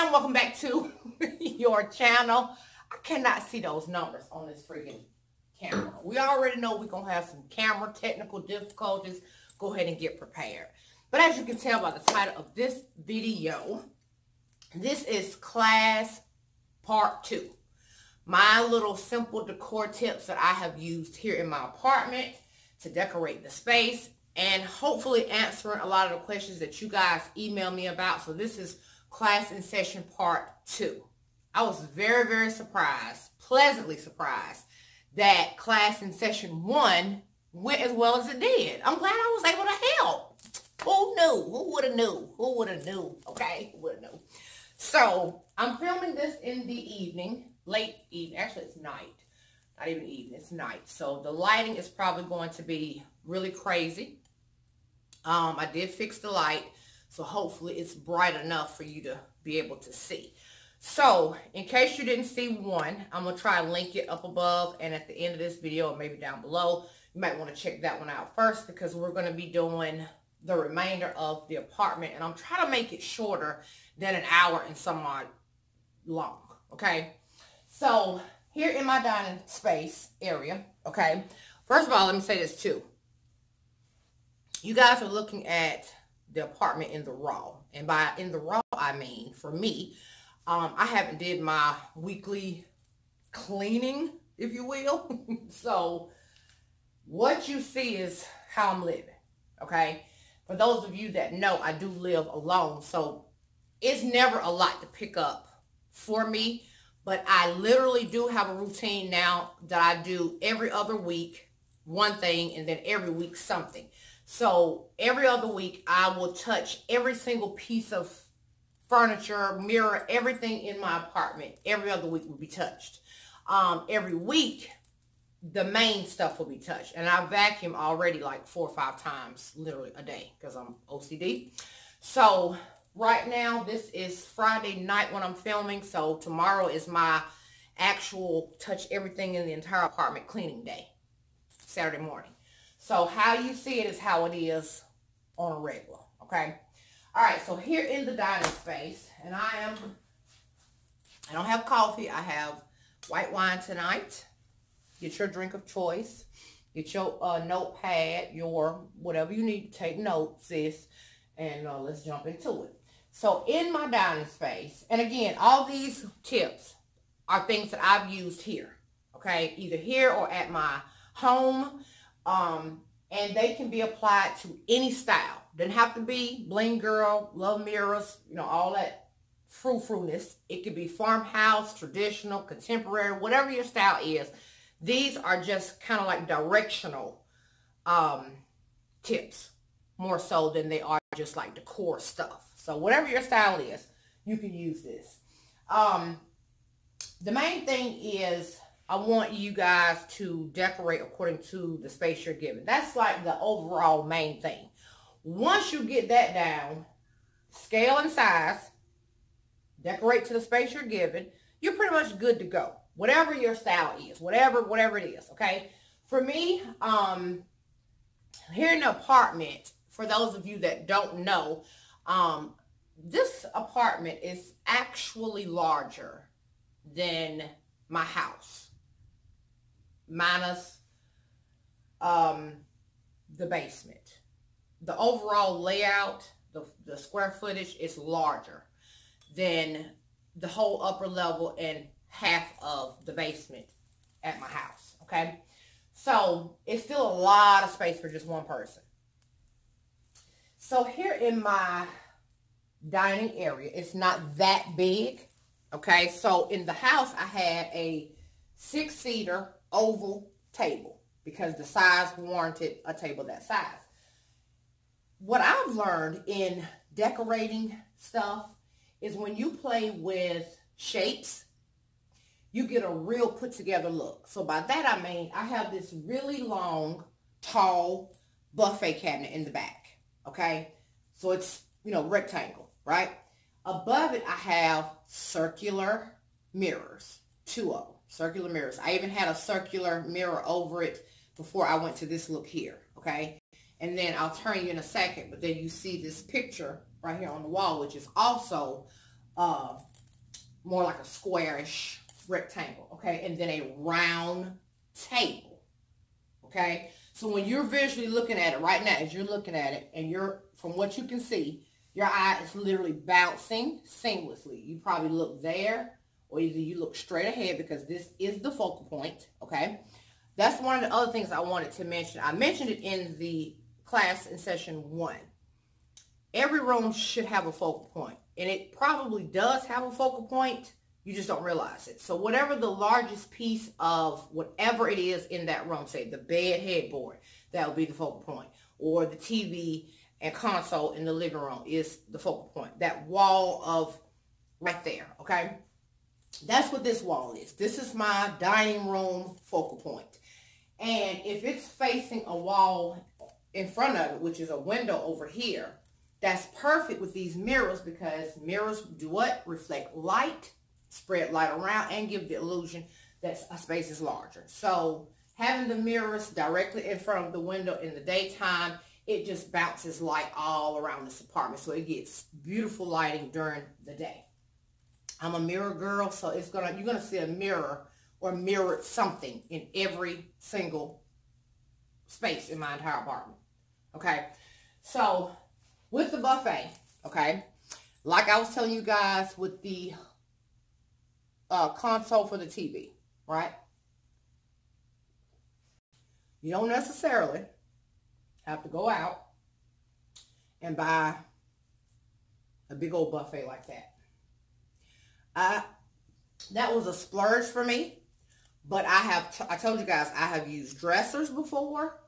and welcome back to your channel. I cannot see those numbers on this freaking camera. We already know we're going to have some camera technical difficulties. Go ahead and get prepared. But as you can tell by the title of this video, this is class part two. My little simple decor tips that I have used here in my apartment to decorate the space and hopefully answering a lot of the questions that you guys email me about. So this is class in session part two. I was very, very surprised, pleasantly surprised, that class in session one went as well as it did. I'm glad I was able to help. Who knew? Who would have knew? Who would have knew? Okay, who would have knew? So I'm filming this in the evening, late evening. Actually, it's night. Not even evening, it's night. So the lighting is probably going to be really crazy. Um, I did fix the light. So hopefully it's bright enough for you to be able to see. So in case you didn't see one, I'm going to try and link it up above and at the end of this video or maybe down below. You might want to check that one out first because we're going to be doing the remainder of the apartment and I'm trying to make it shorter than an hour and some odd long. Okay. So here in my dining space area. Okay. First of all, let me say this too. You guys are looking at the apartment in the raw. And by in the raw, I mean, for me, um, I haven't did my weekly cleaning, if you will. so what you see is how I'm living, okay? For those of you that know, I do live alone. So it's never a lot to pick up for me. But I literally do have a routine now that I do every other week, one thing, and then every week something. So every other week, I will touch every single piece of furniture, mirror, everything in my apartment. Every other week will be touched. Um, every week, the main stuff will be touched. And I vacuum already like four or five times, literally a day, because I'm OCD. So right now, this is Friday night when I'm filming. So tomorrow is my actual touch everything in the entire apartment cleaning day, Saturday morning. So how you see it is how it is on a regular, okay? All right, so here in the dining space, and I am, I don't have coffee. I have white wine tonight. Get your drink of choice. Get your uh, notepad, your whatever you need to take notes, sis, and uh, let's jump into it. So in my dining space, and again, all these tips are things that I've used here, okay? Either here or at my home. Um, and they can be applied to any style. Doesn't have to be bling girl, love mirrors, you know, all that frou-frou-ness. It could be farmhouse, traditional, contemporary, whatever your style is. These are just kind of like directional um, tips more so than they are just like decor stuff. So whatever your style is, you can use this. Um, the main thing is I want you guys to decorate according to the space you're given. That's like the overall main thing. Once you get that down, scale and size, decorate to the space you're given, you're pretty much good to go. Whatever your style is, whatever, whatever it is, okay? For me, um, here in the apartment, for those of you that don't know, um, this apartment is actually larger than my house minus um, the basement. The overall layout, the, the square footage is larger than the whole upper level and half of the basement at my house, okay? So it's still a lot of space for just one person. So here in my dining area, it's not that big, okay? So in the house, I had a six-seater oval table because the size warranted a table that size. What I've learned in decorating stuff is when you play with shapes, you get a real put together look. So by that I mean I have this really long, tall buffet cabinet in the back. Okay. So it's, you know, rectangle, right? Above it I have circular mirrors, two of them circular mirrors. I even had a circular mirror over it before I went to this look here, okay? And then I'll turn you in a second, but then you see this picture right here on the wall, which is also uh, more like a squarish rectangle, okay? And then a round table, okay? So when you're visually looking at it right now, as you're looking at it, and you're, from what you can see, your eye is literally bouncing seamlessly. You probably look there, or either you look straight ahead because this is the focal point, okay? That's one of the other things I wanted to mention. I mentioned it in the class in session one. Every room should have a focal point, and it probably does have a focal point. You just don't realize it. So whatever the largest piece of whatever it is in that room, say the bed headboard, that would be the focal point, or the TV and console in the living room is the focal point. That wall of right there, okay? That's what this wall is. This is my dining room focal point. And if it's facing a wall in front of it, which is a window over here, that's perfect with these mirrors because mirrors do what? Reflect light, spread light around, and give the illusion that a space is larger. So having the mirrors directly in front of the window in the daytime it just bounces light all around this apartment. So it gets beautiful lighting during the day. I'm a mirror girl, so it's gonna you're gonna see a mirror or mirrored something in every single space in my entire apartment. Okay. So with the buffet, okay, like I was telling you guys with the uh, console for the TV, right? You don't necessarily have to go out and buy a big old buffet like that. I, that was a splurge for me, but I have, I told you guys, I have used dressers before.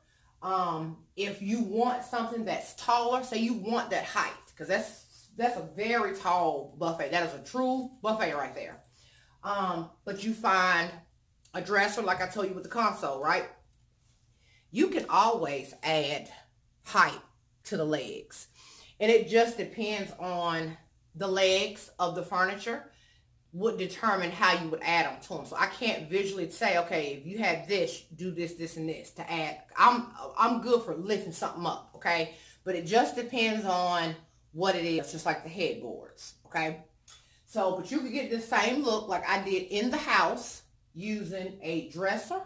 Um, if you want something that's taller, say you want that height, because that's, that's a very tall buffet. That is a true buffet right there. Um, but you find a dresser, like I told you with the console, right? you can always add height to the legs. And it just depends on the legs of the furniture would determine how you would add them to them. So I can't visually say, okay, if you had this, do this, this, and this to add. I'm I'm good for lifting something up, okay? But it just depends on what it is, just like the headboards, okay? So, but you could get the same look like I did in the house using a dresser,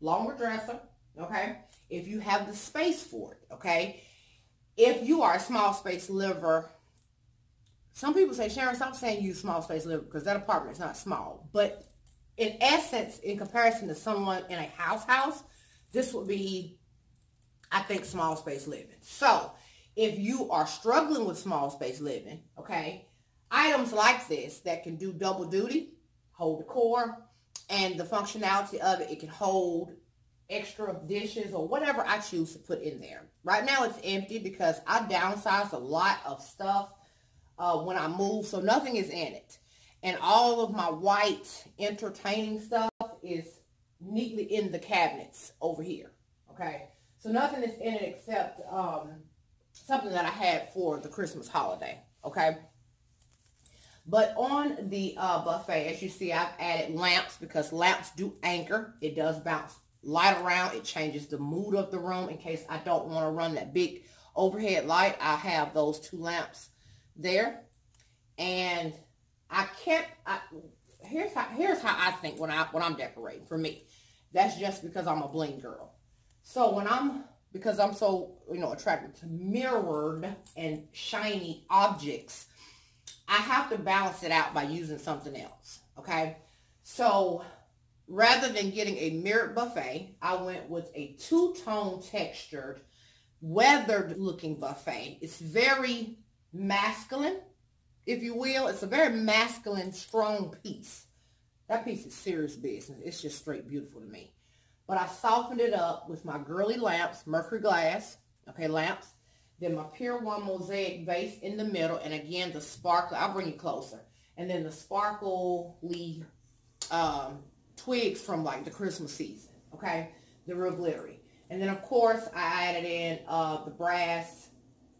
longer dresser, okay? If you have the space for it, okay? If you are a small space liver, some people say, Sharon, stop saying you small space liver because that apartment is not small. But in essence, in comparison to someone in a house house, this would be, I think, small space living. So if you are struggling with small space living, okay, items like this that can do double duty, hold the core, and the functionality of it, it can hold extra dishes or whatever I choose to put in there. Right now it's empty because I downsized a lot of stuff uh, when I move. so nothing is in it. And all of my white entertaining stuff is neatly in the cabinets over here, okay? So nothing is in it except um, something that I had for the Christmas holiday, okay? But on the uh, buffet, as you see, I've added lamps because lamps do anchor. It does bounce light around. It changes the mood of the room in case I don't want to run that big overhead light. I have those two lamps there. And I kept, I, here's how, here's how I think when, I, when I'm decorating for me. That's just because I'm a bling girl. So when I'm, because I'm so, you know, attracted to mirrored and shiny objects, I have to balance it out by using something else, okay? So rather than getting a mirrored buffet, I went with a two-tone textured, weathered looking buffet. It's very masculine, if you will. It's a very masculine, strong piece. That piece is serious business. It's just straight beautiful to me. But I softened it up with my girly lamps, mercury glass, okay, lamps. Then my Pier 1 mosaic vase in the middle. And again, the sparkle. I'll bring you closer. And then the sparkly um, twigs from like the Christmas season, okay? The real glittery. And then of course I added in uh, the brass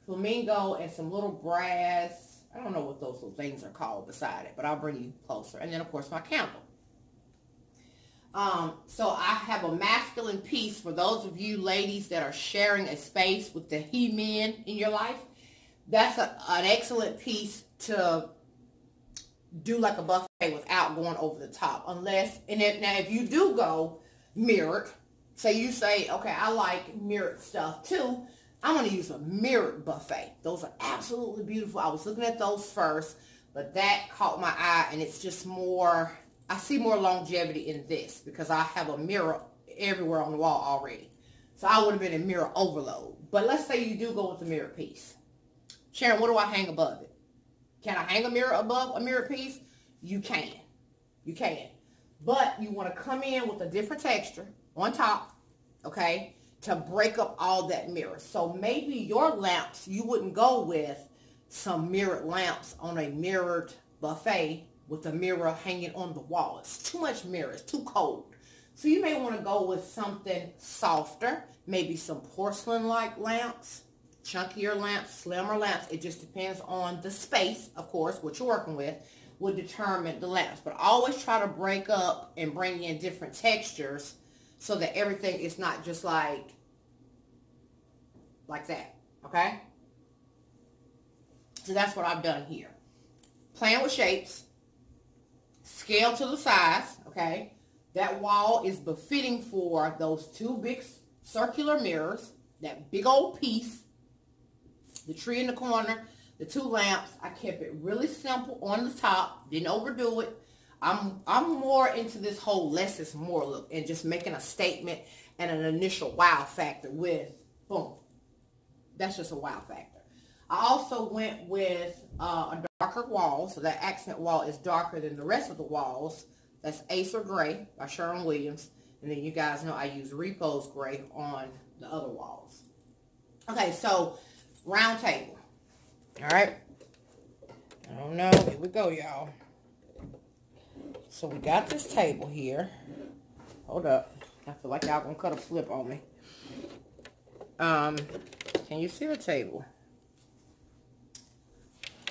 flamingo and some little brass, I don't know what those little things are called beside it, but I'll bring you closer. And then of course my candle. Um, so I have a masculine piece for those of you ladies that are sharing a space with the he-men in your life. That's a, an excellent piece to do like a buffet without going over the top. Unless, and if, now if you do go mirrored, say you say, okay, I like mirrored stuff too, I'm going to use a mirrored buffet. Those are absolutely beautiful. I was looking at those first, but that caught my eye and it's just more, I see more longevity in this because I have a mirror everywhere on the wall already. So I would have been in mirror overload. But let's say you do go with the mirror piece. Sharon, what do I hang above it? Can I hang a mirror above a mirror piece? You can. You can. But you want to come in with a different texture on top, okay, to break up all that mirror. So maybe your lamps, you wouldn't go with some mirrored lamps on a mirrored buffet with a mirror hanging on the wall. It's too much mirror. It's too cold. So you may want to go with something softer, maybe some porcelain-like lamps, chunkier lamps, slimmer lamps. It just depends on the space, of course, what you're working with, will determine the lamps. But always try to break up and bring in different textures so that everything is not just like, like that, okay? So that's what I've done here. Playing with shapes, scale to the size, okay? That wall is befitting for those two big circular mirrors, that big old piece, the tree in the corner, the two lamps. I kept it really simple on the top, didn't overdo it. I'm I'm more into this whole less is more look and just making a statement and an initial wow factor with boom. That's just a wow factor. I also went with uh, a darker wall, so that accent wall is darker than the rest of the walls. That's Acer Gray by Sherwin-Williams. And then you guys know I use Repose Gray on the other walls. Okay, so round table. All right. I don't know. Here we go, y'all. So we got this table here. Hold up. I feel like y'all gonna cut a flip on me. Um, can you see the table?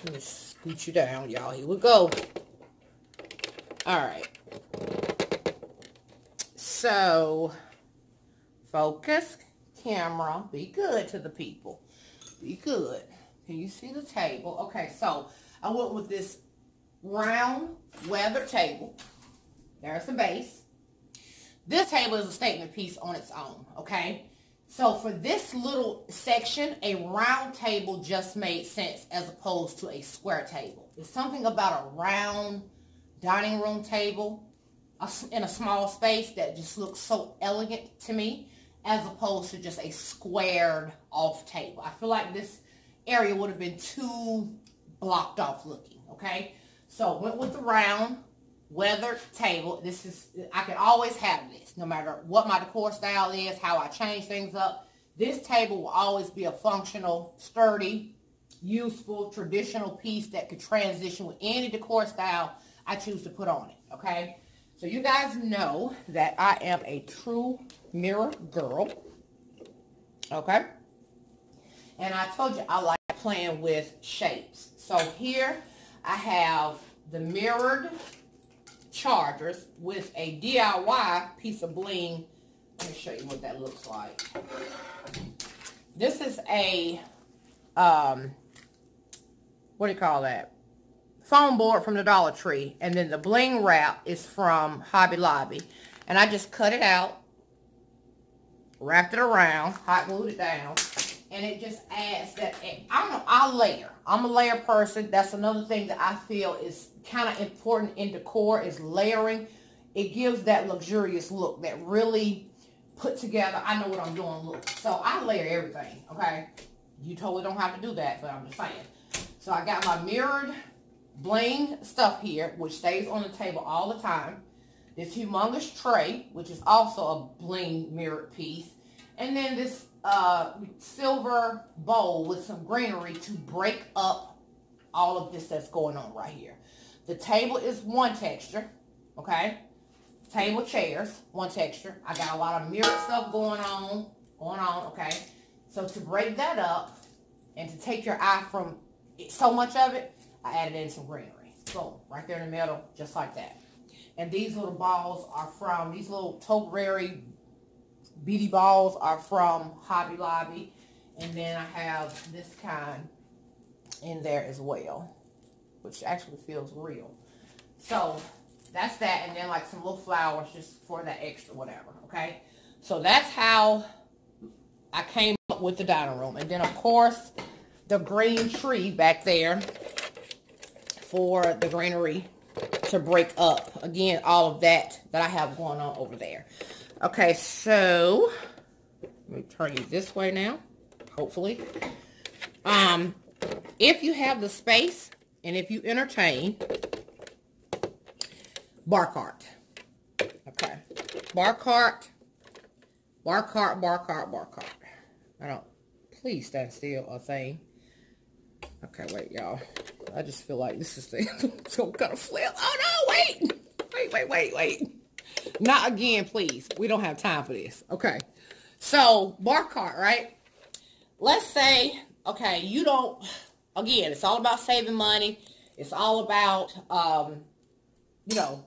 Let me scoot you down, y'all. Here we go. All right. So, focus, camera, be good to the people. Be good. Can you see the table? Okay, so I went with this round weather table. There's the base. This table is a statement piece on its own, okay? So for this little section, a round table just made sense as opposed to a square table. There's something about a round dining room table in a small space that just looks so elegant to me as opposed to just a squared off table. I feel like this area would have been too blocked off looking, okay? So went with the round weathered table. This is, I can always have this no matter what my decor style is, how I change things up. This table will always be a functional, sturdy, useful, traditional piece that could transition with any decor style I choose to put on it, okay? So you guys know that I am a true mirror girl, okay? And I told you I like playing with shapes. So here I have the mirrored chargers with a DIY piece of bling. Let me show you what that looks like. This is a, um, what do you call that? foam board from the Dollar Tree. And then the bling wrap is from Hobby Lobby. And I just cut it out, wrapped it around, hot glued it down. And it just adds that, I don't know, I layer. I'm a layer person. That's another thing that I feel is kind of important in decor is layering. It gives that luxurious look, that really put together, I know what I'm doing look. So I layer everything, okay? You totally don't have to do that, but I'm just saying. So I got my mirrored bling stuff here, which stays on the table all the time. This humongous tray, which is also a bling mirrored piece. And then this uh, silver bowl with some greenery to break up all of this that's going on right here. The table is one texture, okay? Table chairs, one texture. I got a lot of mirrored stuff going on, going on, okay? So to break that up and to take your eye from so much of it, I added in some greenery. So right there in the middle, just like that. And these little balls are from, these little Topiary beady balls are from Hobby Lobby. And then I have this kind in there as well, which actually feels real. So that's that. And then like some little flowers just for that extra whatever. Okay. So that's how I came up with the dining room. And then of course the green tree back there for the greenery to break up. Again, all of that that I have going on over there. Okay, so let me turn you this way now, hopefully. Um, if you have the space and if you entertain, bar cart. Okay, bar cart, bar cart, bar cart, bar cart. I don't, please stand still, a thing. Okay, wait, y'all. I just feel like this is the some kind of flip. Oh no, wait. Wait, wait, wait, wait. Not again, please. We don't have time for this. Okay. So, bar cart, right? Let's say, okay, you don't, again, it's all about saving money. It's all about, um, you know,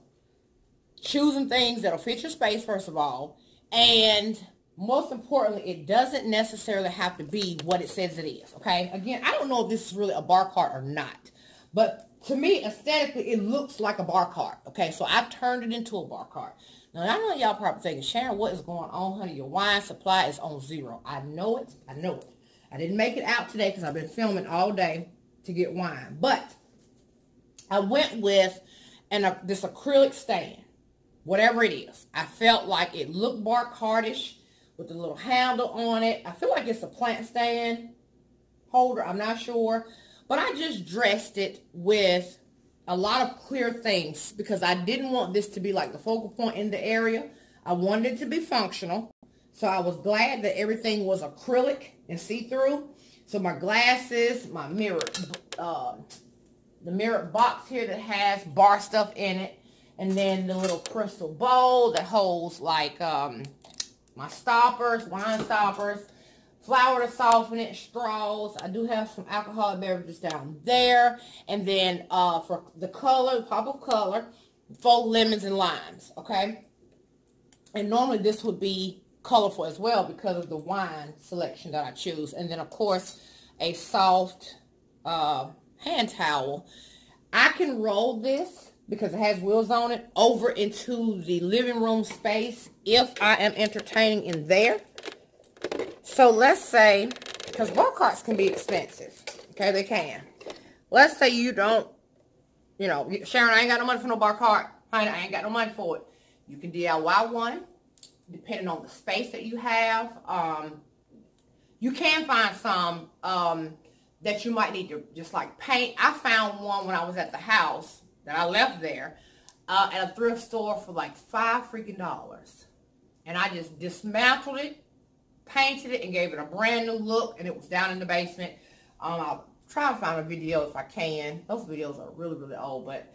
choosing things that'll fit your space, first of all. And most importantly, it doesn't necessarily have to be what it says it is, okay? Again, I don't know if this is really a bar cart or not, but to me, aesthetically, it looks like a bar cart, okay? So I've turned it into a bar cart. Now, I know y'all probably thinking, Sharon, what is going on, honey? Your wine supply is on zero. I know it. I know it. I didn't make it out today because I've been filming all day to get wine. But I went with an, uh, this acrylic stand, whatever it is. I felt like it looked bark hardish with a little handle on it. I feel like it's a plant stand holder. I'm not sure. But I just dressed it with a lot of clear things because I didn't want this to be like the focal point in the area. I wanted it to be functional. So I was glad that everything was acrylic and see-through. So my glasses, my mirror, uh, the mirror box here that has bar stuff in it. And then the little crystal bowl that holds like um, my stoppers, wine stoppers, flower to soften it, straws. I do have some alcoholic beverages down there. And then uh, for the color, pop of color, four lemons and limes, okay? And normally this would be colorful as well because of the wine selection that I choose. And then, of course, a soft uh, hand towel. I can roll this because it has wheels on it, over into the living room space if I am entertaining in there. So let's say, because bar carts can be expensive. Okay, they can. Let's say you don't, you know, Sharon, I ain't got no money for no bar cart. I ain't got no money for it. You can DIY one, depending on the space that you have. Um, you can find some um, that you might need to just like paint. I found one when I was at the house that I left there uh, at a thrift store for like five freaking dollars. And I just dismantled it, painted it, and gave it a brand new look. And it was down in the basement. Um, I'll try to find a video if I can. Those videos are really, really old. But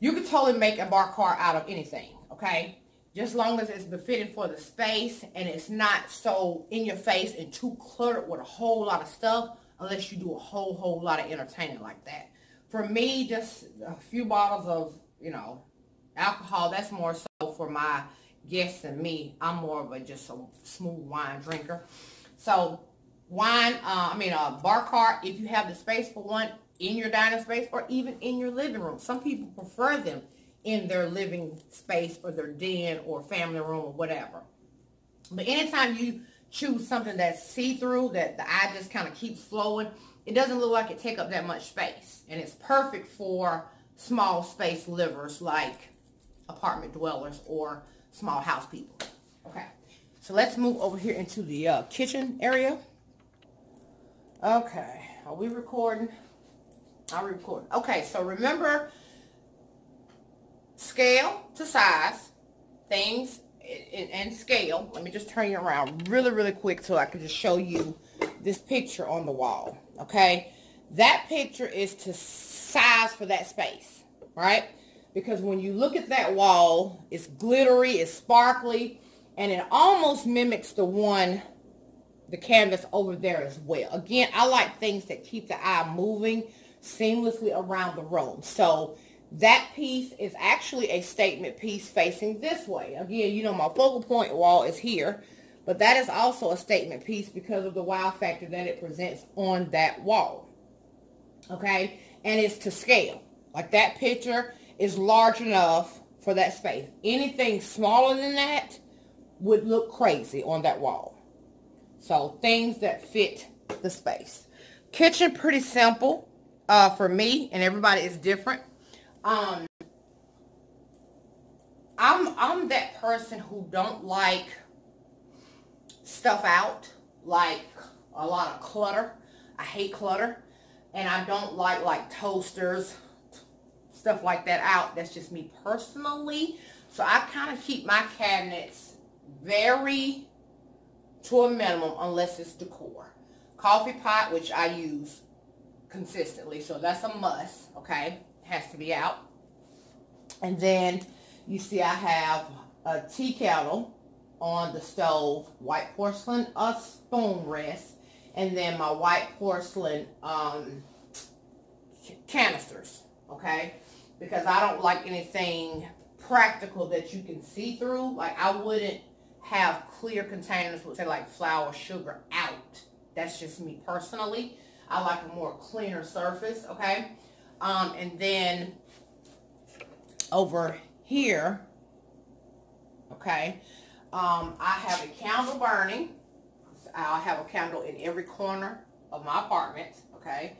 you can totally make a bar cart out of anything, okay? Just long as it's befitting for the space and it's not so in your face and too cluttered with a whole lot of stuff unless you do a whole, whole lot of entertaining like that. For me, just a few bottles of, you know, alcohol, that's more so for my guests and me. I'm more of a just a smooth wine drinker. So wine, uh, I mean a bar cart, if you have the space for one in your dining space or even in your living room. Some people prefer them in their living space or their den or family room or whatever. But anytime you choose something that's see-through, that the eye just kind of keeps flowing, it doesn't look like it take up that much space. And it's perfect for small space livers like apartment dwellers or small house people. Okay, so let's move over here into the uh, kitchen area. Okay, are we recording? I'll record. Okay, so remember scale to size, things and scale. Let me just turn you around really, really quick so I can just show you this picture on the wall okay? That picture is to size for that space, right? Because when you look at that wall, it's glittery, it's sparkly, and it almost mimics the one, the canvas over there as well. Again, I like things that keep the eye moving seamlessly around the room. So that piece is actually a statement piece facing this way. Again, you know, my focal point wall is here. But that is also a statement piece because of the wow factor that it presents on that wall. Okay? And it's to scale. Like that picture is large enough for that space. Anything smaller than that would look crazy on that wall. So things that fit the space. Kitchen pretty simple uh, for me and everybody is different. Um, I'm I'm that person who don't like stuff out, like a lot of clutter. I hate clutter. And I don't like like toasters, stuff like that out. That's just me personally. So I kind of keep my cabinets very to a minimum unless it's decor. Coffee pot, which I use consistently. So that's a must, okay? Has to be out. And then you see I have a tea kettle on the stove, white porcelain, a spoon rest, and then my white porcelain um, canisters, okay? Because I don't like anything practical that you can see through. Like I wouldn't have clear containers with say like flour, sugar out. That's just me personally. I like a more cleaner surface, okay? Um, and then over here, okay, um, I have a candle burning. I have a candle in every corner of my apartment, okay?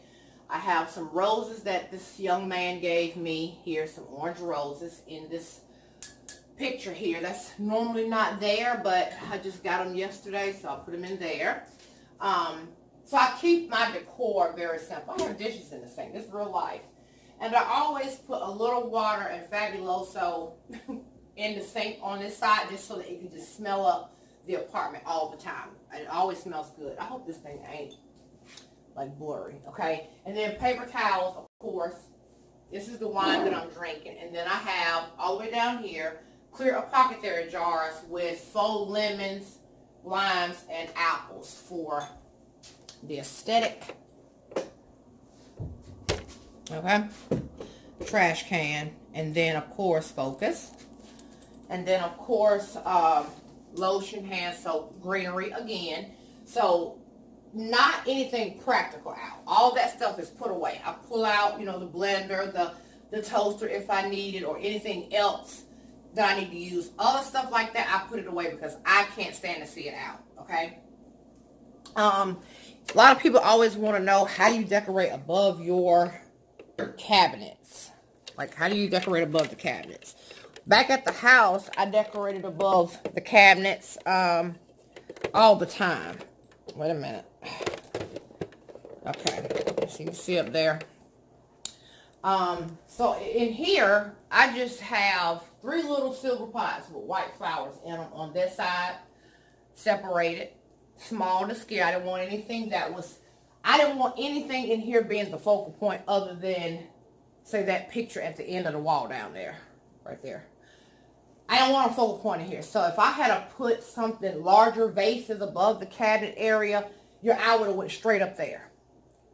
I have some roses that this young man gave me here, some orange roses in this picture here. That's normally not there, but I just got them yesterday, so I'll put them in there. Um, so I keep my decor very simple. I have dishes in the sink. This is real life. And I always put a little water and Fabuloso in the sink on this side just so that it can just smell up the apartment all the time. It always smells good. I hope this thing ain't like blurry, okay? And then paper towels, of course. This is the wine that I'm drinking. And then I have, all the way down here, clear apothecary jars with faux lemons, limes, and apples for the aesthetic. Okay? Trash can. And then, of course, focus. And then, of course, um, lotion, hand soap, greenery again. So, not anything practical out. All that stuff is put away. I pull out, you know, the blender, the, the toaster if I need it, or anything else that I need to use. Other stuff like that, I put it away because I can't stand to see it out, okay? Um, a lot of people always want to know how do you decorate above your cabinets. Like, how do you decorate above the cabinets? Back at the house, I decorated above the cabinets um, all the time. Wait a minute. Okay, so you can see up there. Um, so in here, I just have three little silver pots with white flowers in them on this side, separated, small to scale. I didn't want anything that was, I didn't want anything in here being the focal point other than, say, that picture at the end of the wall down there, right there. I don't want a focal point in here. So if I had to put something larger vases above the cabinet area, your eye would have went straight up there.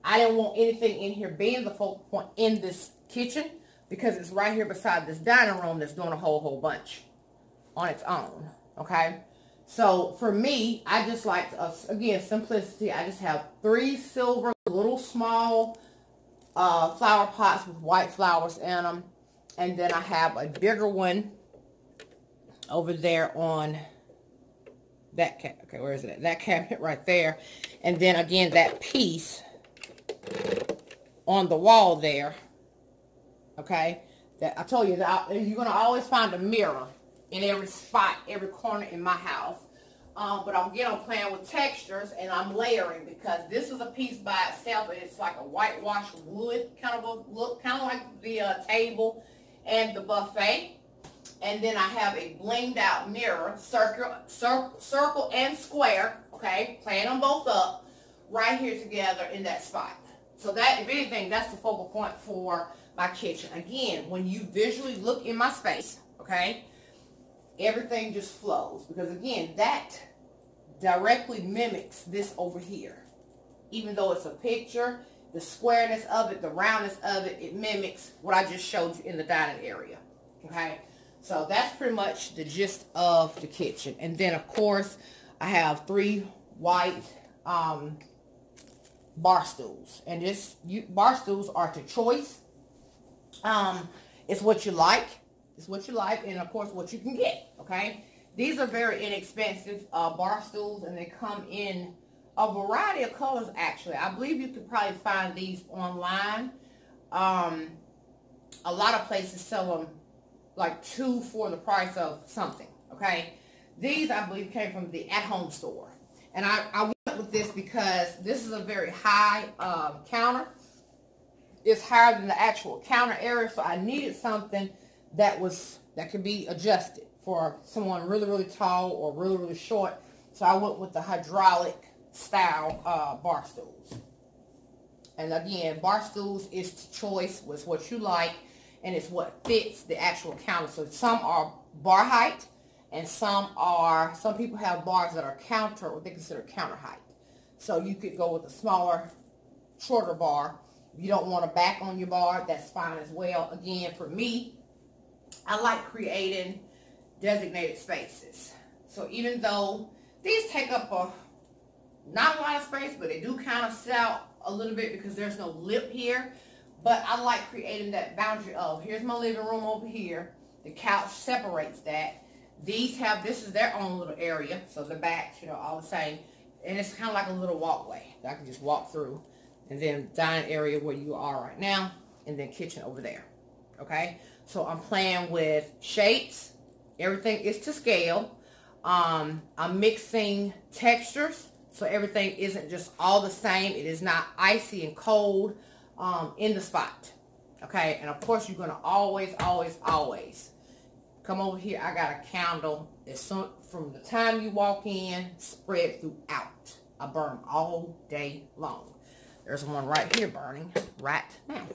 I didn't want anything in here being the focal point in this kitchen because it's right here beside this dining room that's doing a whole, whole bunch on its own. Okay. So for me, I just like, uh, again, simplicity. I just have three silver, little small uh, flower pots with white flowers in them. And then I have a bigger one over there on that cat. Okay, where is it? That cabinet right there. And then again, that piece on the wall there. Okay, that I told you that you're gonna always find a mirror in every spot, every corner in my house. Um, but I'm again, I'm playing with textures and I'm layering because this is a piece by itself. It's like a whitewashed wood kind of a look, kind of like the uh, table and the buffet. And then I have a blinged out mirror, circle, circle, circle and square, okay, playing them both up right here together in that spot. So that, if anything, that's the focal point for my kitchen. Again, when you visually look in my space, okay, everything just flows. Because again, that directly mimics this over here. Even though it's a picture, the squareness of it, the roundness of it, it mimics what I just showed you in the dining area. Okay. So that's pretty much the gist of the kitchen. And then, of course, I have three white um, bar stools. And this you, bar stools are to choice. Um, It's what you like. It's what you like, and of course, what you can get, okay? These are very inexpensive uh, bar stools, and they come in a variety of colors, actually. I believe you could probably find these online. Um, a lot of places sell them like two for the price of something, okay? These, I believe, came from the at-home store. And I, I went with this because this is a very high uh, counter. It's higher than the actual counter area, so I needed something that was that could be adjusted for someone really, really tall or really, really short. So I went with the hydraulic style uh, bar stools. And again, bar stools is choice, was what you like, and it's what fits the actual counter. So some are bar height, and some are, some people have bars that are counter, what they consider counter height. So you could go with a smaller, shorter bar. If you don't want a back on your bar, that's fine as well. Again, for me, I like creating designated spaces. So even though these take up a not a lot of space, but they do kind of sell a little bit because there's no lip here. But I like creating that boundary of, here's my living room over here. The couch separates that. These have, this is their own little area. So the back, you know, all the same. And it's kind of like a little walkway that I can just walk through. And then dining area where you are right now. And then kitchen over there. Okay? So I'm playing with shapes. Everything is to scale. Um, I'm mixing textures. So everything isn't just all the same. It is not icy and cold um, in the spot. Okay, and of course you're going to always, always, always come over here. I got a candle some, from the time you walk in, spread throughout. I burn all day long. There's one right here burning right now.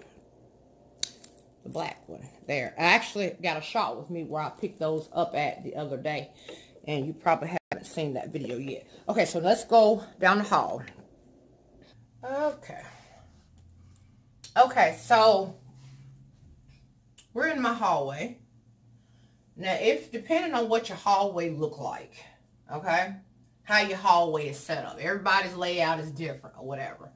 The black one there. I actually got a shot with me where I picked those up at the other day. And you probably haven't seen that video yet. Okay, so let's go down the hall. Okay. Okay, so we're in my hallway. Now, if depending on what your hallway look like, okay, how your hallway is set up. Everybody's layout is different or whatever.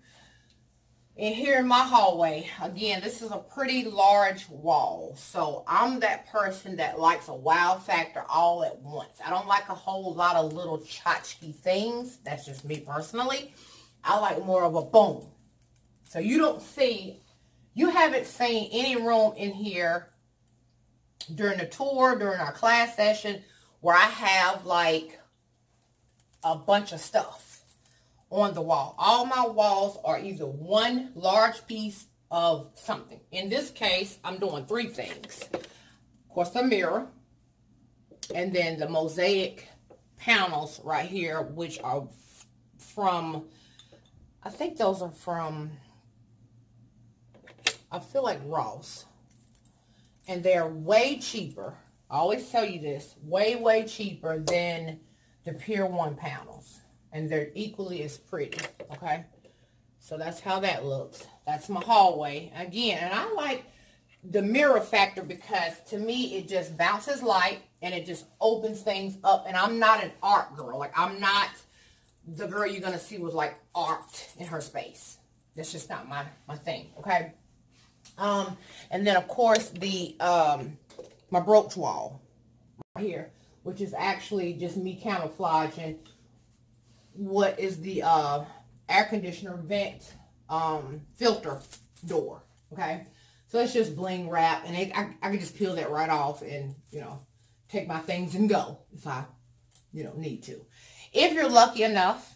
And here in my hallway, again, this is a pretty large wall. So I'm that person that likes a wow factor all at once. I don't like a whole lot of little tchotchke things. That's just me personally. I like more of a boom. So you don't see, you haven't seen any room in here during the tour, during our class session, where I have like a bunch of stuff on the wall. All my walls are either one large piece of something. In this case, I'm doing three things. Of course, the mirror, and then the mosaic panels right here, which are from, I think those are from, I feel like Ross. And they're way cheaper. I always tell you this, way, way cheaper than the Pier 1 panels and they're equally as pretty, okay? So that's how that looks. That's my hallway. Again, and I like the mirror factor because to me it just bounces light and it just opens things up. And I'm not an art girl. Like I'm not the girl you're going to see with like art in her space. That's just not my, my thing, okay? Um, and then of course the, um, my brooch wall right here, which is actually just me camouflaging what is the uh, air conditioner vent um, filter door. Okay. So it's just bling wrap and it, I, I can just peel that right off and, you know, take my things and go if I, you know, need to. If you're lucky enough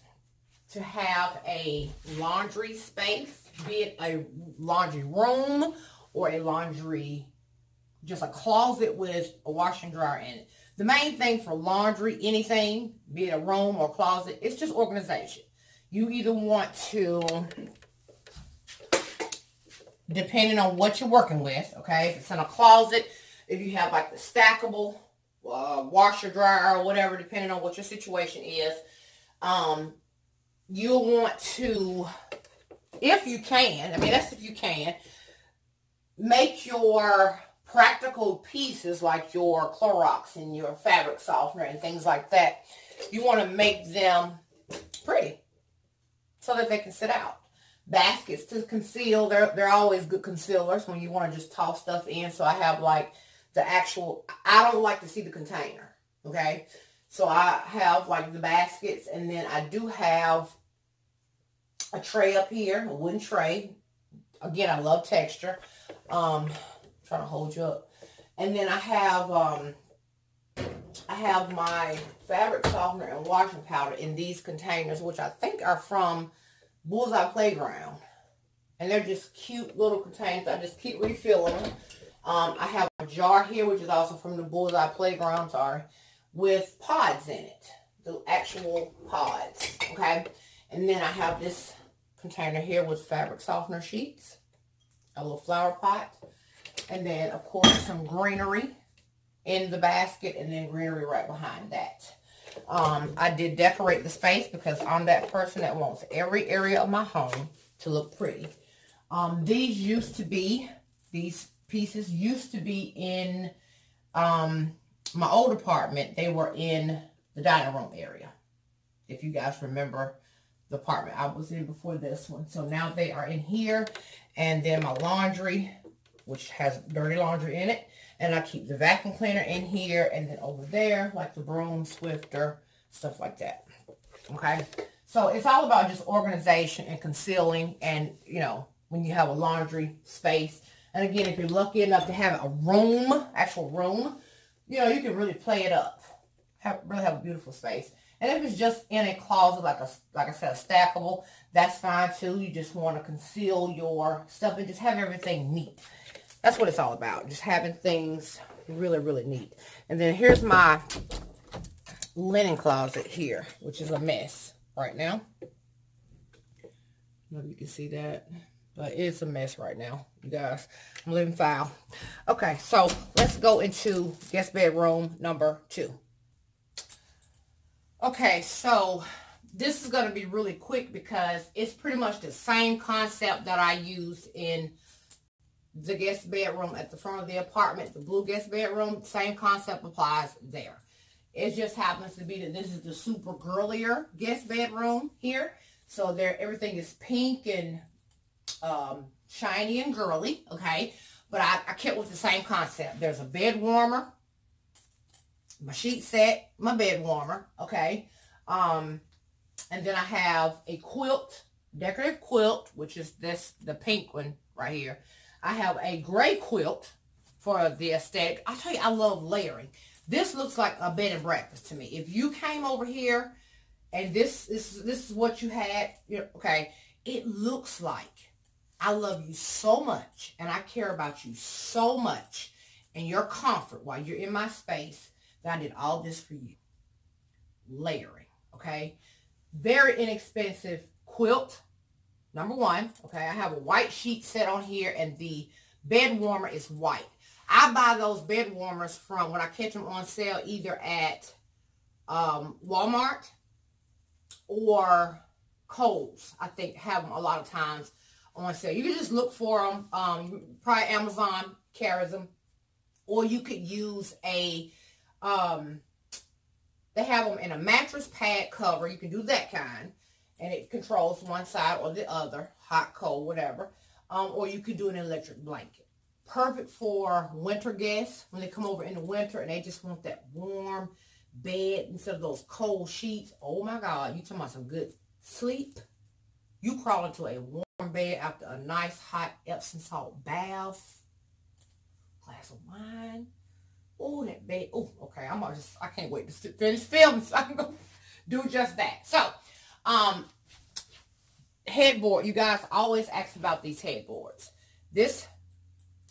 to have a laundry space, be it a laundry room or a laundry, just a closet with a washer and dryer in it, the main thing for laundry, anything, be it a room or closet, it's just organization. You either want to, depending on what you're working with, okay, if it's in a closet, if you have like the stackable uh, washer, dryer, or whatever, depending on what your situation is, um, you'll want to, if you can, I mean, that's if you can, make your practical pieces like your Clorox and your fabric softener and things like that, you want to make them pretty so that they can sit out. baskets to conceal. They're, they're always good concealers when you want to just toss stuff in. So I have like the actual, I don't like to see the container. Okay. So I have like the baskets and then I do have a tray up here, a wooden tray. Again, I love texture. Um, trying to hold you up. And then I have, um, I have my fabric softener and washing powder in these containers, which I think are from Bullseye Playground. And they're just cute little containers. I just keep refilling them. Um, I have a jar here, which is also from the Bullseye Playground, sorry, with pods in it. The actual pods, okay? And then I have this container here with fabric softener sheets, a little flower pot, and then, of course, some greenery in the basket, and then greenery right behind that. Um, I did decorate the space because I'm that person that wants every area of my home to look pretty. Um, these used to be, these pieces used to be in um, my old apartment. They were in the dining room area. If you guys remember the apartment I was in before this one. So now they are in here. And then my laundry, which has dirty laundry in it. And I keep the vacuum cleaner in here and then over there, like the broom, Swiffer, stuff like that. Okay. So it's all about just organization and concealing and, you know, when you have a laundry space. And again, if you're lucky enough to have a room, actual room, you know, you can really play it up. Have, really have a beautiful space. And if it's just in a closet, like a, like I said, stackable, that's fine too. You just want to conceal your stuff and just have everything neat. That's what it's all about. Just having things really, really neat. And then here's my linen closet here, which is a mess right now. I don't know if you can see that, but it's a mess right now, you guys. I'm living foul. Okay, so let's go into guest bedroom number two. Okay, so this is going to be really quick because it's pretty much the same concept that I used in the guest bedroom at the front of the apartment, the blue guest bedroom. Same concept applies there. It just happens to be that this is the super girlier guest bedroom here. So there, everything is pink and um, shiny and girly, okay? But I, I kept with the same concept. There's a bed warmer, my sheet set, my bed warmer, okay? Um, and then I have a quilt, decorative quilt, which is this, the pink one right here. I have a gray quilt for the aesthetic. i tell you, I love layering. This looks like a bed and breakfast to me. If you came over here and this, this, this is what you had, you know, okay, it looks like I love you so much and I care about you so much and your comfort while you're in my space that I did all this for you. Layering, okay? Very inexpensive quilt, number one. Okay, I have a white sheet set on here and the bed warmer is white. I buy those bed warmers from, when I catch them on sale, either at um, Walmart or Kohl's. I think have them a lot of times on sale. You can just look for them. Um, probably Amazon carries them. Or you could use a um, they have them in a mattress pad cover. You can do that kind. And it controls one side or the other, hot, cold, whatever. Um, or you could do an electric blanket. Perfect for winter guests when they come over in the winter and they just want that warm bed instead of those cold sheets. Oh my God, you talking about some good sleep. You crawl into a warm bed after a nice hot Epsom salt bath. Glass of wine Oh, that bed. Oh, okay. I'm just, I can't wait to finish filming so I can go do just that. So, um, headboard. You guys always ask about these headboards. This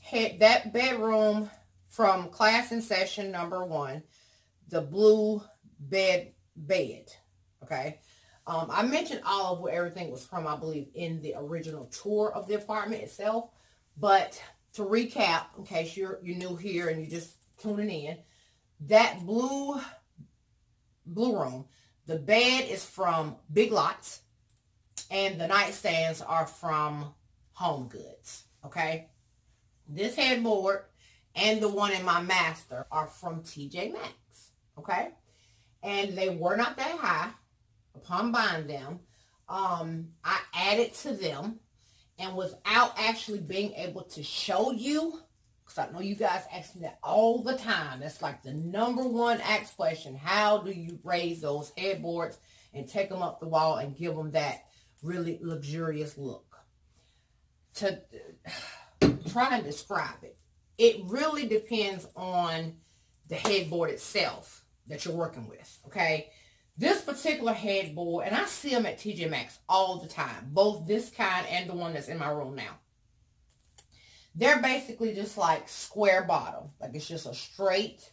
head, that bedroom from class in session number one, the blue bed bed. Okay. Um, I mentioned all of where everything was from, I believe, in the original tour of the apartment itself. But to recap, in case you're you're new here and you're just tuning in. That blue, blue room, the bed is from Big Lots and the nightstands are from Home Goods, okay? This headboard and the one in my master are from TJ Maxx, okay? And they were not that high upon buying them. Um, I added to them, and without actually being able to show you, because I know you guys ask me that all the time. That's like the number one ask question. How do you raise those headboards and take them up the wall and give them that really luxurious look? To try and describe it, it really depends on the headboard itself that you're working with, okay? This particular headboard, and I see them at TJ Maxx all the time, both this kind and the one that's in my room now. They're basically just like square bottom. Like it's just a straight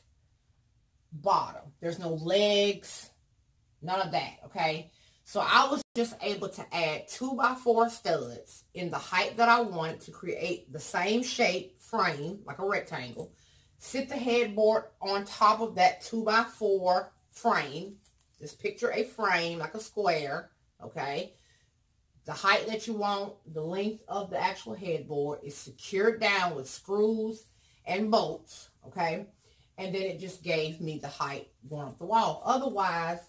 bottom. There's no legs, none of that, okay? So I was just able to add 2 by 4 studs in the height that I wanted to create the same shape frame, like a rectangle. Sit the headboard on top of that 2 by 4 frame. Just picture a frame like a square, okay? The height that you want, the length of the actual headboard is secured down with screws and bolts, okay? And then it just gave me the height going up the wall. Otherwise,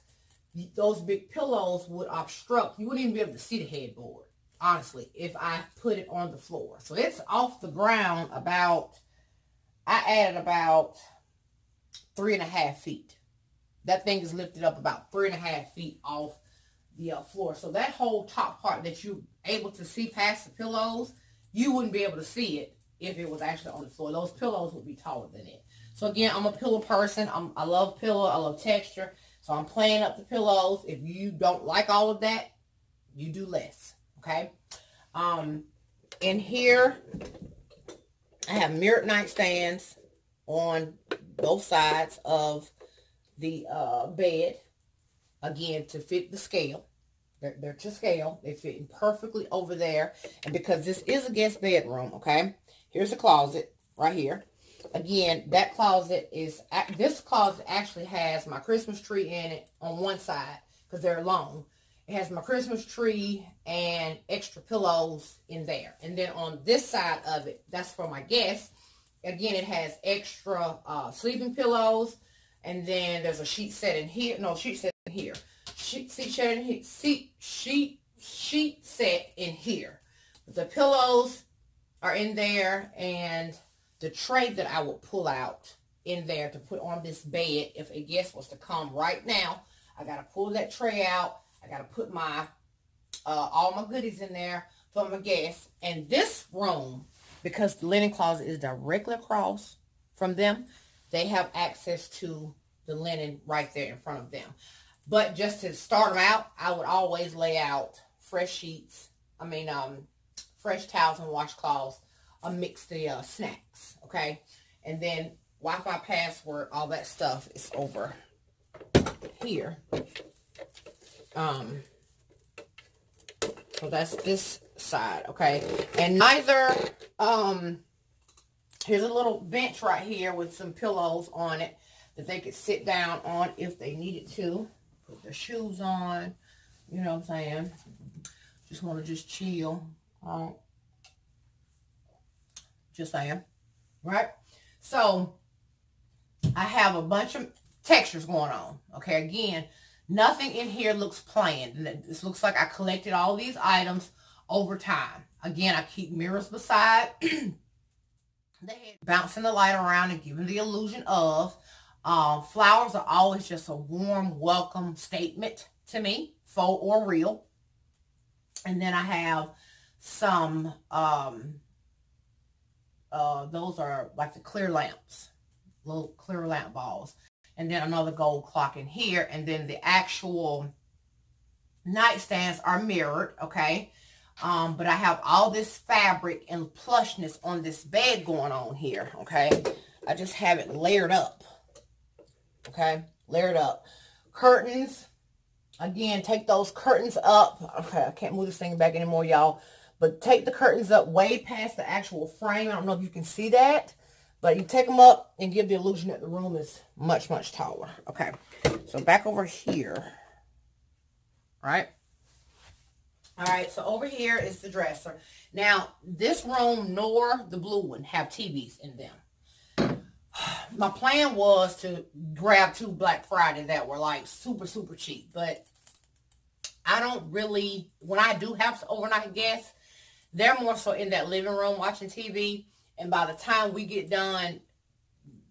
those big pillows would obstruct. You wouldn't even be able to see the headboard, honestly, if I put it on the floor. So it's off the ground about, I added about three and a half feet. That thing is lifted up about three and a half feet off the uh, floor. So that whole top part that you're able to see past the pillows, you wouldn't be able to see it if it was actually on the floor. Those pillows would be taller than it. So again, I'm a pillow person. I'm, I love pillow. I love texture. So I'm playing up the pillows. If you don't like all of that, you do less. Okay. Um, in here, I have mirrored nightstands on both sides of the uh, bed again, to fit the scale. They're, they're to scale. They fit perfectly over there. And because this is a guest bedroom, okay, here's a closet right here. Again, that closet is, this closet actually has my Christmas tree in it on one side because they're long. It has my Christmas tree and extra pillows in there. And then on this side of it, that's for my guests. Again, it has extra uh, sleeping pillows. And then there's a sheet set in here. No, sheet set here. Sheet, seat here. Seat, sheet, sheet set in here. The pillows are in there and the tray that I would pull out in there to put on this bed if a guest was to come right now. I got to pull that tray out. I got to put my uh, all my goodies in there for my guests. And this room, because the linen closet is directly across from them, they have access to the linen right there in front of them. But just to start them out, I would always lay out fresh sheets. I mean, um, fresh towels and washcloths amidst the uh, snacks, okay? And then Wi-Fi password, all that stuff is over here. Um, so that's this side, okay? And neither, um, here's a little bench right here with some pillows on it that they could sit down on if they needed to put their shoes on. You know what I'm saying? Just want to just chill. All right. Just saying. Right? So, I have a bunch of textures going on. Okay, again, nothing in here looks planned. This looks like I collected all these items over time. Again, I keep mirrors beside the head, bouncing the light around and giving the illusion of uh, flowers are always just a warm welcome statement to me, faux or real. And then I have some, um, uh, those are like the clear lamps, little clear lamp balls. And then another gold clock in here. And then the actual nightstands are mirrored, okay? Um, but I have all this fabric and plushness on this bed going on here, okay? I just have it layered up okay? Layer it up. Curtains. Again, take those curtains up. Okay, I can't move this thing back anymore, y'all. But take the curtains up way past the actual frame. I don't know if you can see that. But you take them up and give the illusion that the room is much, much taller. Okay, so back over here. Right? All right, so over here is the dresser. Now, this room nor the blue one have TVs in them my plan was to grab two Black Friday that were like super, super cheap. But I don't really, when I do have overnight guests, They're more so in that living room watching TV. And by the time we get done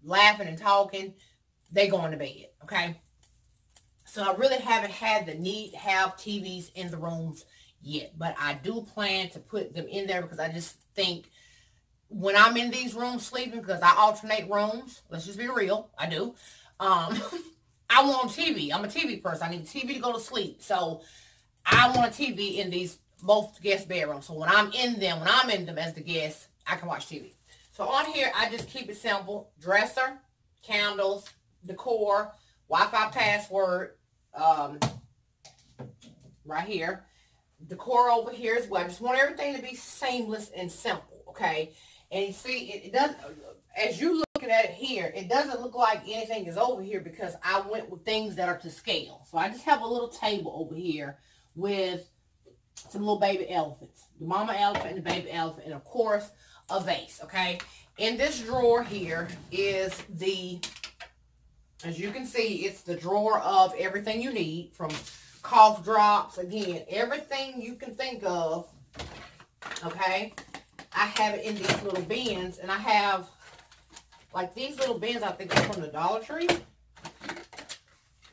laughing and talking, they going to bed. Okay. So I really haven't had the need to have TVs in the rooms yet. But I do plan to put them in there because I just think when I'm in these rooms sleeping, because I alternate rooms, let's just be real, I do. Um, I want TV. I'm a TV person. I need TV to go to sleep. So I want a TV in these both guest bedrooms. So when I'm in them, when I'm in them as the guest, I can watch TV. So on here, I just keep it simple. Dresser, candles, decor, Wi-Fi password, um, right here. Decor over here as well. I just want everything to be seamless and simple, okay? And see, it, it doesn't, as you're looking at it here, it doesn't look like anything is over here because I went with things that are to scale. So I just have a little table over here with some little baby elephants. The mama elephant and the baby elephant, and of course, a vase, okay? In this drawer here is the, as you can see, it's the drawer of everything you need from cough drops, again, everything you can think of, okay? I have it in these little bins, and I have, like these little bins, I think are from the Dollar Tree.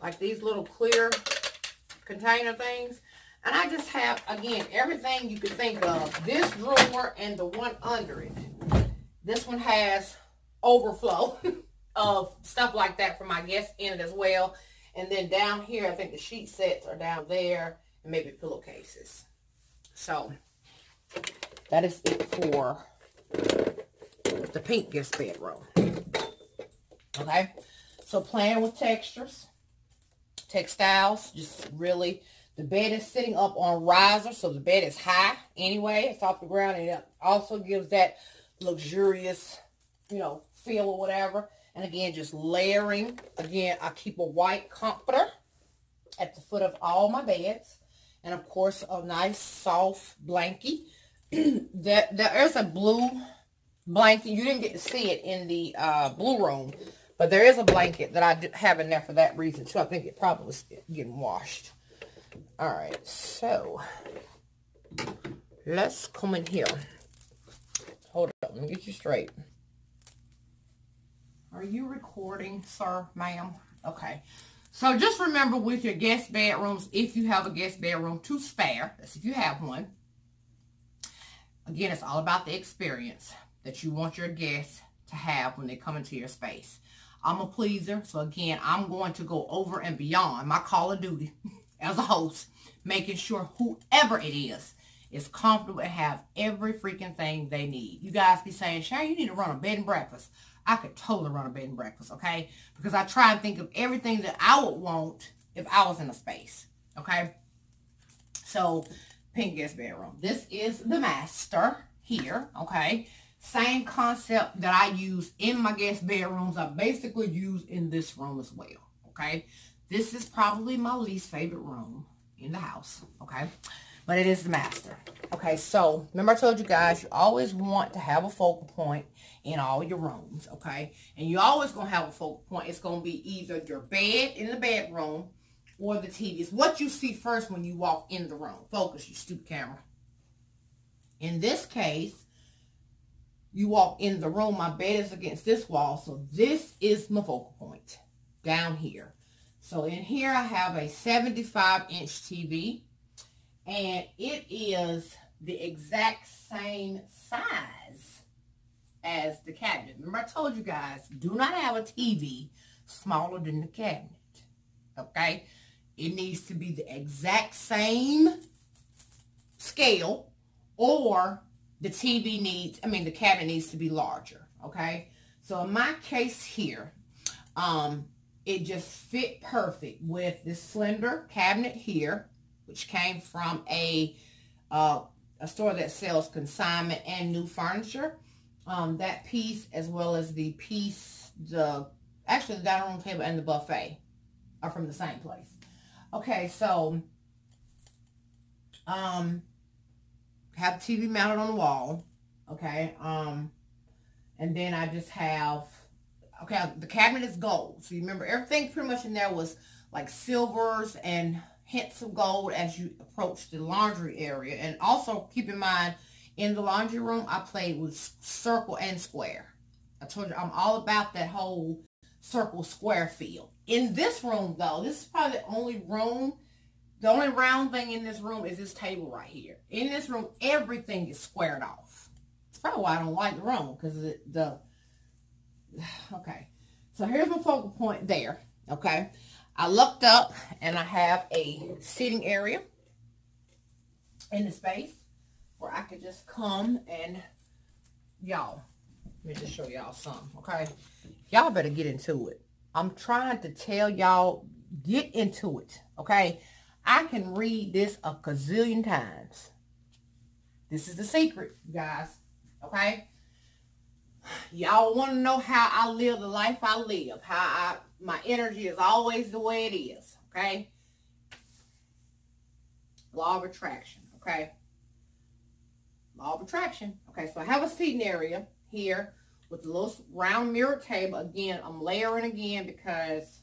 Like these little clear container things. And I just have, again, everything you can think of. This drawer and the one under it. This one has overflow of stuff like that for my guests in it as well. And then down here, I think the sheet sets are down there and maybe pillowcases. So that is it for the pink guest bedroom. Okay. So playing with textures, textiles, just really the bed is sitting up on riser, so the bed is high anyway. It's off the ground, and it also gives that luxurious, you know, feel or whatever. And again, just layering. Again, I keep a white comforter at the foot of all my beds. And of course, a nice soft blankie. there, there is a blue blanket. You didn't get to see it in the uh, blue room. But there is a blanket that I have in there for that reason, too. I think it probably was getting washed. All right, so let's come in here. Hold up, let me get you straight. Are you recording, sir, ma'am? Okay. So just remember with your guest bedrooms, if you have a guest bedroom to spare, that's if you have one. Again, it's all about the experience that you want your guests to have when they come into your space. I'm a pleaser, so again, I'm going to go over and beyond my call of duty as a host, making sure whoever it is is comfortable and have every freaking thing they need. You guys be saying, Sharon, you need to run a bed and breakfast. I could totally run a bed and breakfast, okay? Because I try and think of everything that I would want if I was in a space, okay? So, pink guest bedroom. This is the master here, okay? Same concept that I use in my guest bedrooms, I basically use in this room as well, okay? This is probably my least favorite room in the house, okay? But it is the master. Okay, so remember I told you guys you always want to have a focal point in all your rooms, okay? And you're always going to have a focal point. It's going to be either your bed in the bedroom or the TV. It's what you see first when you walk in the room. Focus, you stupid camera. In this case, you walk in the room. My bed is against this wall, so this is my focal point down here. So in here I have a 75 inch TV and it is the exact same size as the cabinet. Remember I told you guys, do not have a TV smaller than the cabinet. Okay? It needs to be the exact same scale or the TV needs, I mean the cabinet needs to be larger. Okay? So in my case here, um, it just fit perfect with this slender cabinet here, which came from a uh, a store that sells consignment and new furniture. Um, that piece, as well as the piece, the actually the dining room table and the buffet are from the same place. Okay, so um, have TV mounted on the wall. Okay, um, and then I just have Okay, the cabinet is gold. So you remember everything pretty much in there was like silvers and hints of gold as you approach the laundry area. And also keep in mind, In the laundry room, I played with circle and square. I told you I'm all about that whole circle square feel. In this room, though, this is probably the only room, the only round thing in this room is this table right here. In this room, everything is squared off. It's probably why I don't like the room, because the, the, okay. So here's my focal point there, okay? I looked up and I have a sitting area in the space where I could just come and y'all, let me just show y'all some, okay? Y'all better get into it. I'm trying to tell y'all, get into it, okay? I can read this a gazillion times. This is the secret, guys, okay? Y'all want to know how I live the life I live, how I, my energy is always the way it is, okay? Law of attraction, okay? Law of attraction. Okay, so I have a seating area here with a little round mirror table. Again, I'm layering again because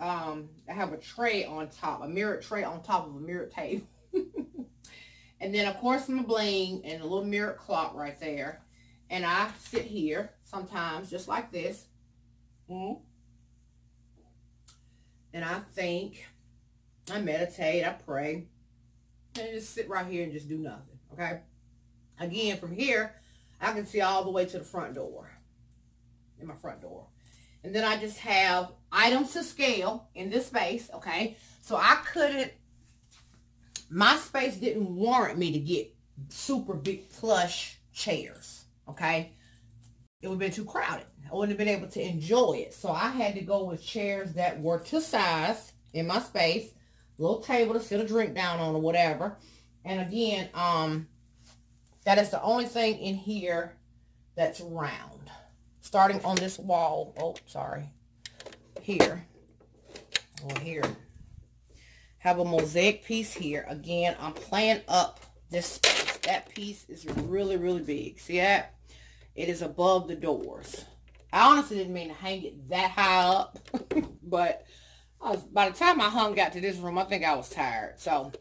um, I have a tray on top, a mirror tray on top of a mirror table. and then, of course, my bling and a little mirror clock right there. And I sit here sometimes just like this. Mm. And I think, I meditate, I pray, and just sit right here and just do nothing, okay? Again, from here, I can see all the way to the front door, in my front door. And then I just have items to scale in this space, okay? So I couldn't, my space didn't warrant me to get super big plush chairs, okay? It would have been too crowded. I wouldn't have been able to enjoy it. So I had to go with chairs that were to size in my space, little table to sit a drink down on or whatever. And again, um, that is the only thing in here that's round. Starting on this wall. Oh, sorry. Here. Or here. Have a mosaic piece here. Again, I'm playing up this space. That piece is really, really big. See that? It is above the doors. I honestly didn't mean to hang it that high up. but was, by the time I hung out to this room, I think I was tired. So,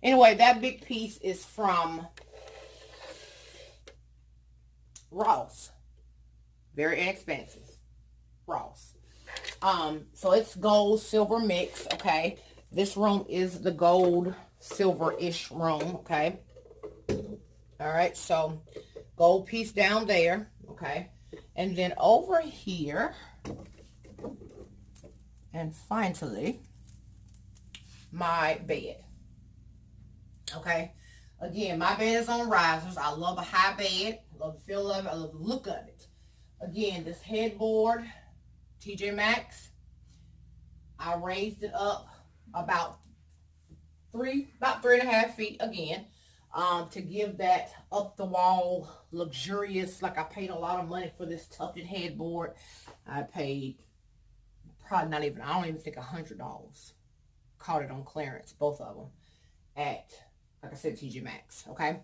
anyway, that big piece is from Ross. Very inexpensive. Ross. Um, so it's gold silver mix, okay? This room is the gold silver-ish room, okay? All right, so gold piece down there, okay? And then over here, and finally, my bed, okay? Again, my bed is on risers. I love a high bed love the feel of it. I love the look of it. Again, this headboard, TJ Maxx, I raised it up about three, about three and a half feet again, um, to give that up the wall luxurious, like I paid a lot of money for this tufted headboard. I paid probably not even, I don't even think a hundred dollars. Caught it on clearance, both of them at, like I said, TJ Maxx, okay?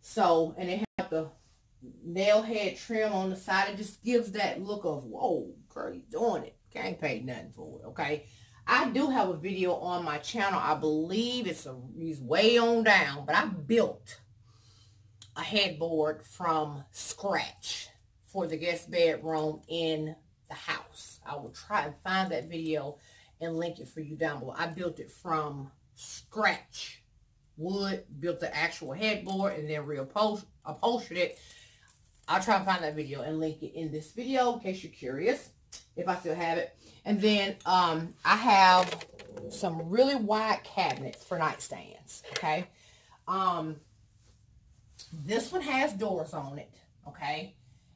So, and it had the nail head trim on the side. It just gives that look of, whoa, girl, you doing it. Can't pay nothing for it, okay? I do have a video on my channel. I believe it's, a, it's way on down, but I built a headboard from scratch for the guest bedroom in the house. I will try and find that video and link it for you down below. I built it from scratch. Wood, built the actual headboard and then reupholstered it I'll try and find that video and link it in this video in case you're curious, if I still have it. And then um, I have some really wide cabinets for nightstands, okay? Um, this one has doors on it, okay?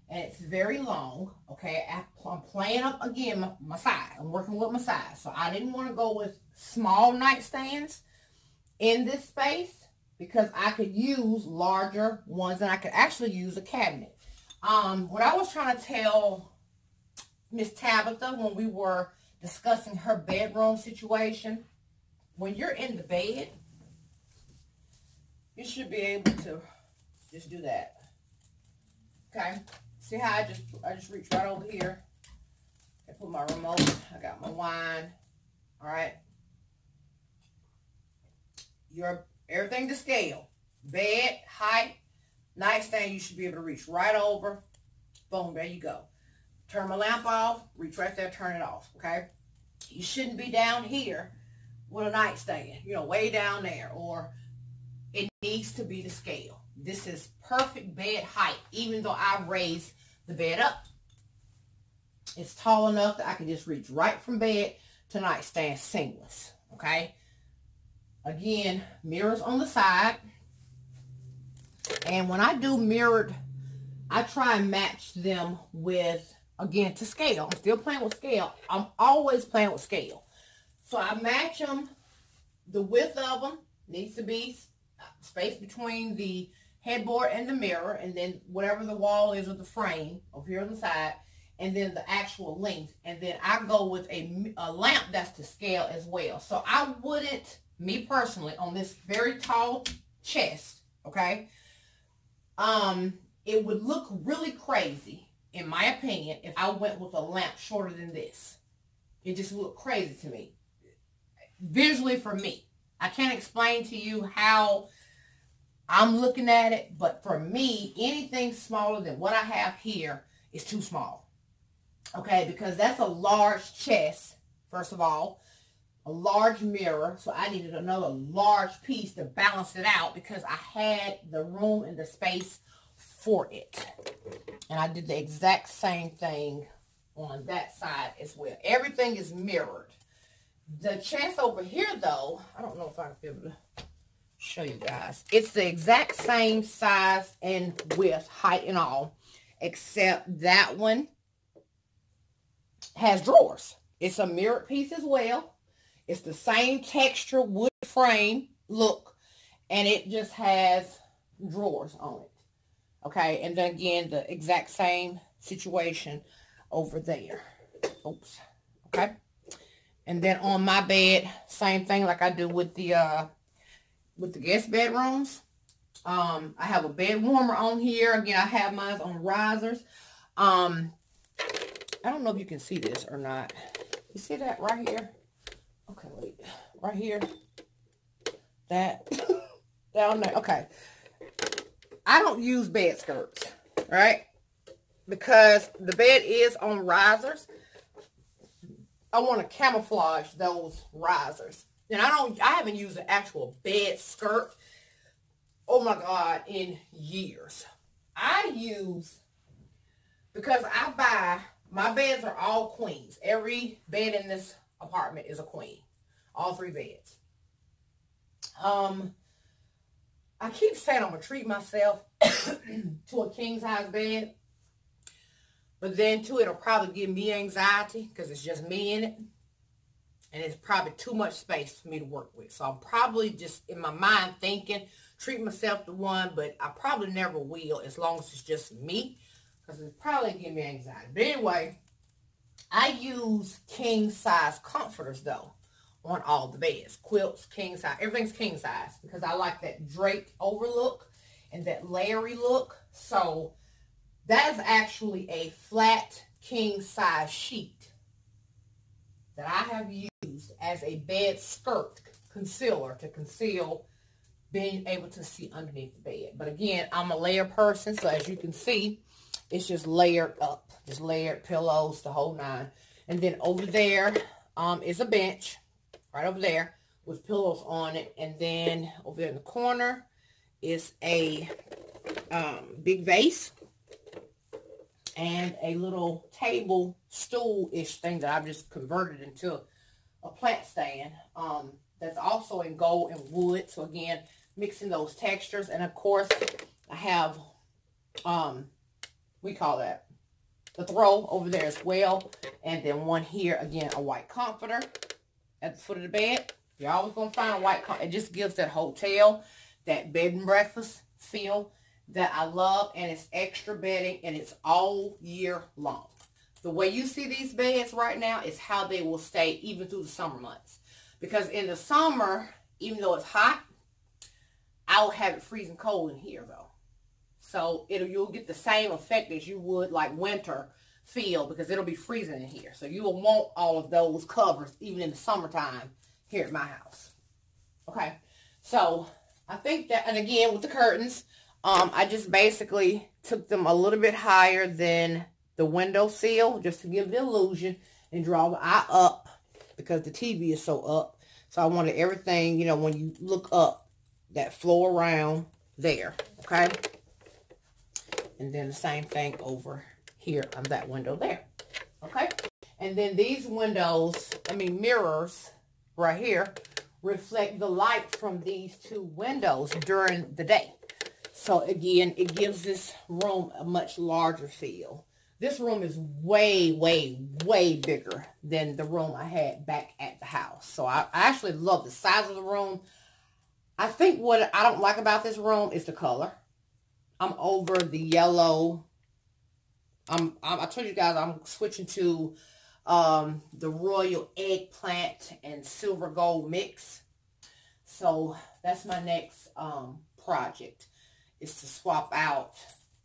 And it's very long, okay? I'm playing up, again, my, my size. I'm working with my size. So I didn't want to go with small nightstands in this space because I could use larger ones and I could actually use a cabinet. Um, what I was trying to tell Miss Tabitha when we were discussing her bedroom situation, when you're in the bed, you should be able to just do that. Okay. See how I just I just reach right over here. I put my remote. I got my wine. All right. Your everything to scale. Bed, height, nightstand, you should be able to reach right over. Boom, there you go. Turn my lamp off, reach right there, turn it off, okay? You shouldn't be down here with a nightstand, you know, way down there, or it needs to be the scale. This is perfect bed height, even though I raised the bed up. It's tall enough that I can just reach right from bed to nightstand seamless, okay? Again, mirrors on the side. And when I do mirrored, I try and match them with, again, to scale. I'm still playing with scale. I'm always playing with scale. So I match them. The width of them needs to be space between the headboard and the mirror. And then whatever the wall is with the frame over here on the side. And then the actual length. And then I go with a, a lamp that's to scale as well. So I wouldn't, me personally, on this very tall chest, okay, um, it would look really crazy, in my opinion, if I went with a lamp shorter than this. It just looked crazy to me. Visually for me. I can't explain to you how I'm looking at it, but for me, anything smaller than what I have here is too small. Okay, because that's a large chest, first of all, a large mirror, so I needed another large piece to balance it out because I had the room and the space for it. And I did the exact same thing on that side as well. Everything is mirrored. The chest over here, though, I don't know if I can be able to show you guys. It's the exact same size and width, height and all, except that one has drawers. It's a mirrored piece as well. It's the same texture wood frame look, and it just has drawers on it. Okay, and then again, the exact same situation over there. Oops. Okay. And then on my bed, same thing like I do with the uh with the guest bedrooms. Um, I have a bed warmer on here. Again, I have mine on risers. Um, I don't know if you can see this or not. You see that right here? Wait. Right here. That. Down there. Okay. I don't use bed skirts, right? Because the bed is on risers. I want to camouflage those risers. And I don't, I haven't used an actual bed skirt, oh my God, in years. I use, because I buy, my beds are all queens. Every bed in this apartment is a queen. All three beds. Um, I keep saying I'm going to treat myself to a king size bed. But then too, it'll probably give me anxiety because it's just me in it. And it's probably too much space for me to work with. So I'm probably just in my mind thinking, treat myself to one, but I probably never will as long as it's just me. Because it's probably give me anxiety. But anyway, I use king size comforters though on all the beds. Quilts, king size, everything's king size because I like that draped overlook and that layery look. So that is actually a flat king size sheet that I have used as a bed skirt concealer to conceal being able to see underneath the bed. But again, I'm a layer person, so as you can see, it's just layered up. Just layered pillows, the whole nine. And then over there um, is a bench right over there with pillows on it. And then over there in the corner is a um, big vase and a little table stool-ish thing that I've just converted into a plant stand. Um, that's also in gold and wood. So again, mixing those textures. And of course, I have, um, we call that the throw over there as well. And then one here, again, a white comforter at the foot of the bed. You're always going to find a white. It just gives that hotel, that bed and breakfast feel that I love. And it's extra bedding and it's all year long. The way you see these beds right now is how they will stay even through the summer months. Because in the summer, even though it's hot, I will have it freezing cold in here though. So it'll you'll get the same effect as you would like winter feel because it'll be freezing in here. So you will want all of those covers even in the summertime here at my house. Okay. So I think that, and again with the curtains, Um, I just basically took them a little bit higher than the window sill just to give the illusion and draw the eye up because the TV is so up. So I wanted everything, you know, when you look up, that flow around there, okay? And then the same thing over here on that window there, okay? And then these windows, I mean mirrors right here, reflect the light from these two windows during the day. So again, it gives this room a much larger feel. This room is way, way, way bigger than the room I had back at the house. So I, I actually love the size of the room. I think what I don't like about this room is the color. I'm over the yellow. I'm, I'm I told you guys I'm switching to um, the royal eggplant and silver gold mix. So that's my next um, project is to swap out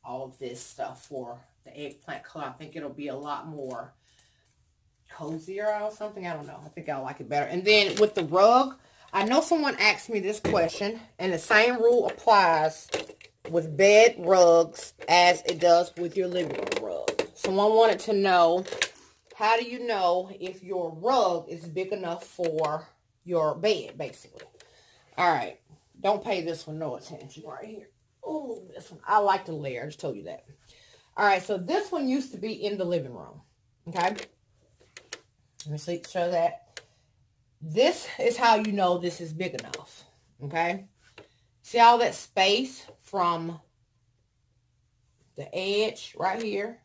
all of this stuff for the eggplant color. I think it'll be a lot more cozier or something. I don't know. I think I'll like it better. And then with the rug, I know someone asked me this question, and the same rule applies with bed rugs as it does with your living room rug. Someone wanted to know, how do you know if your rug is big enough for your bed, basically? All right. Don't pay this one no attention right here. Oh, this one. I like the layer. I just told you that. All right, so this one used to be in the living room. Okay. Let me see, show that. This is how you know this is big enough. Okay. See all that space from the edge right here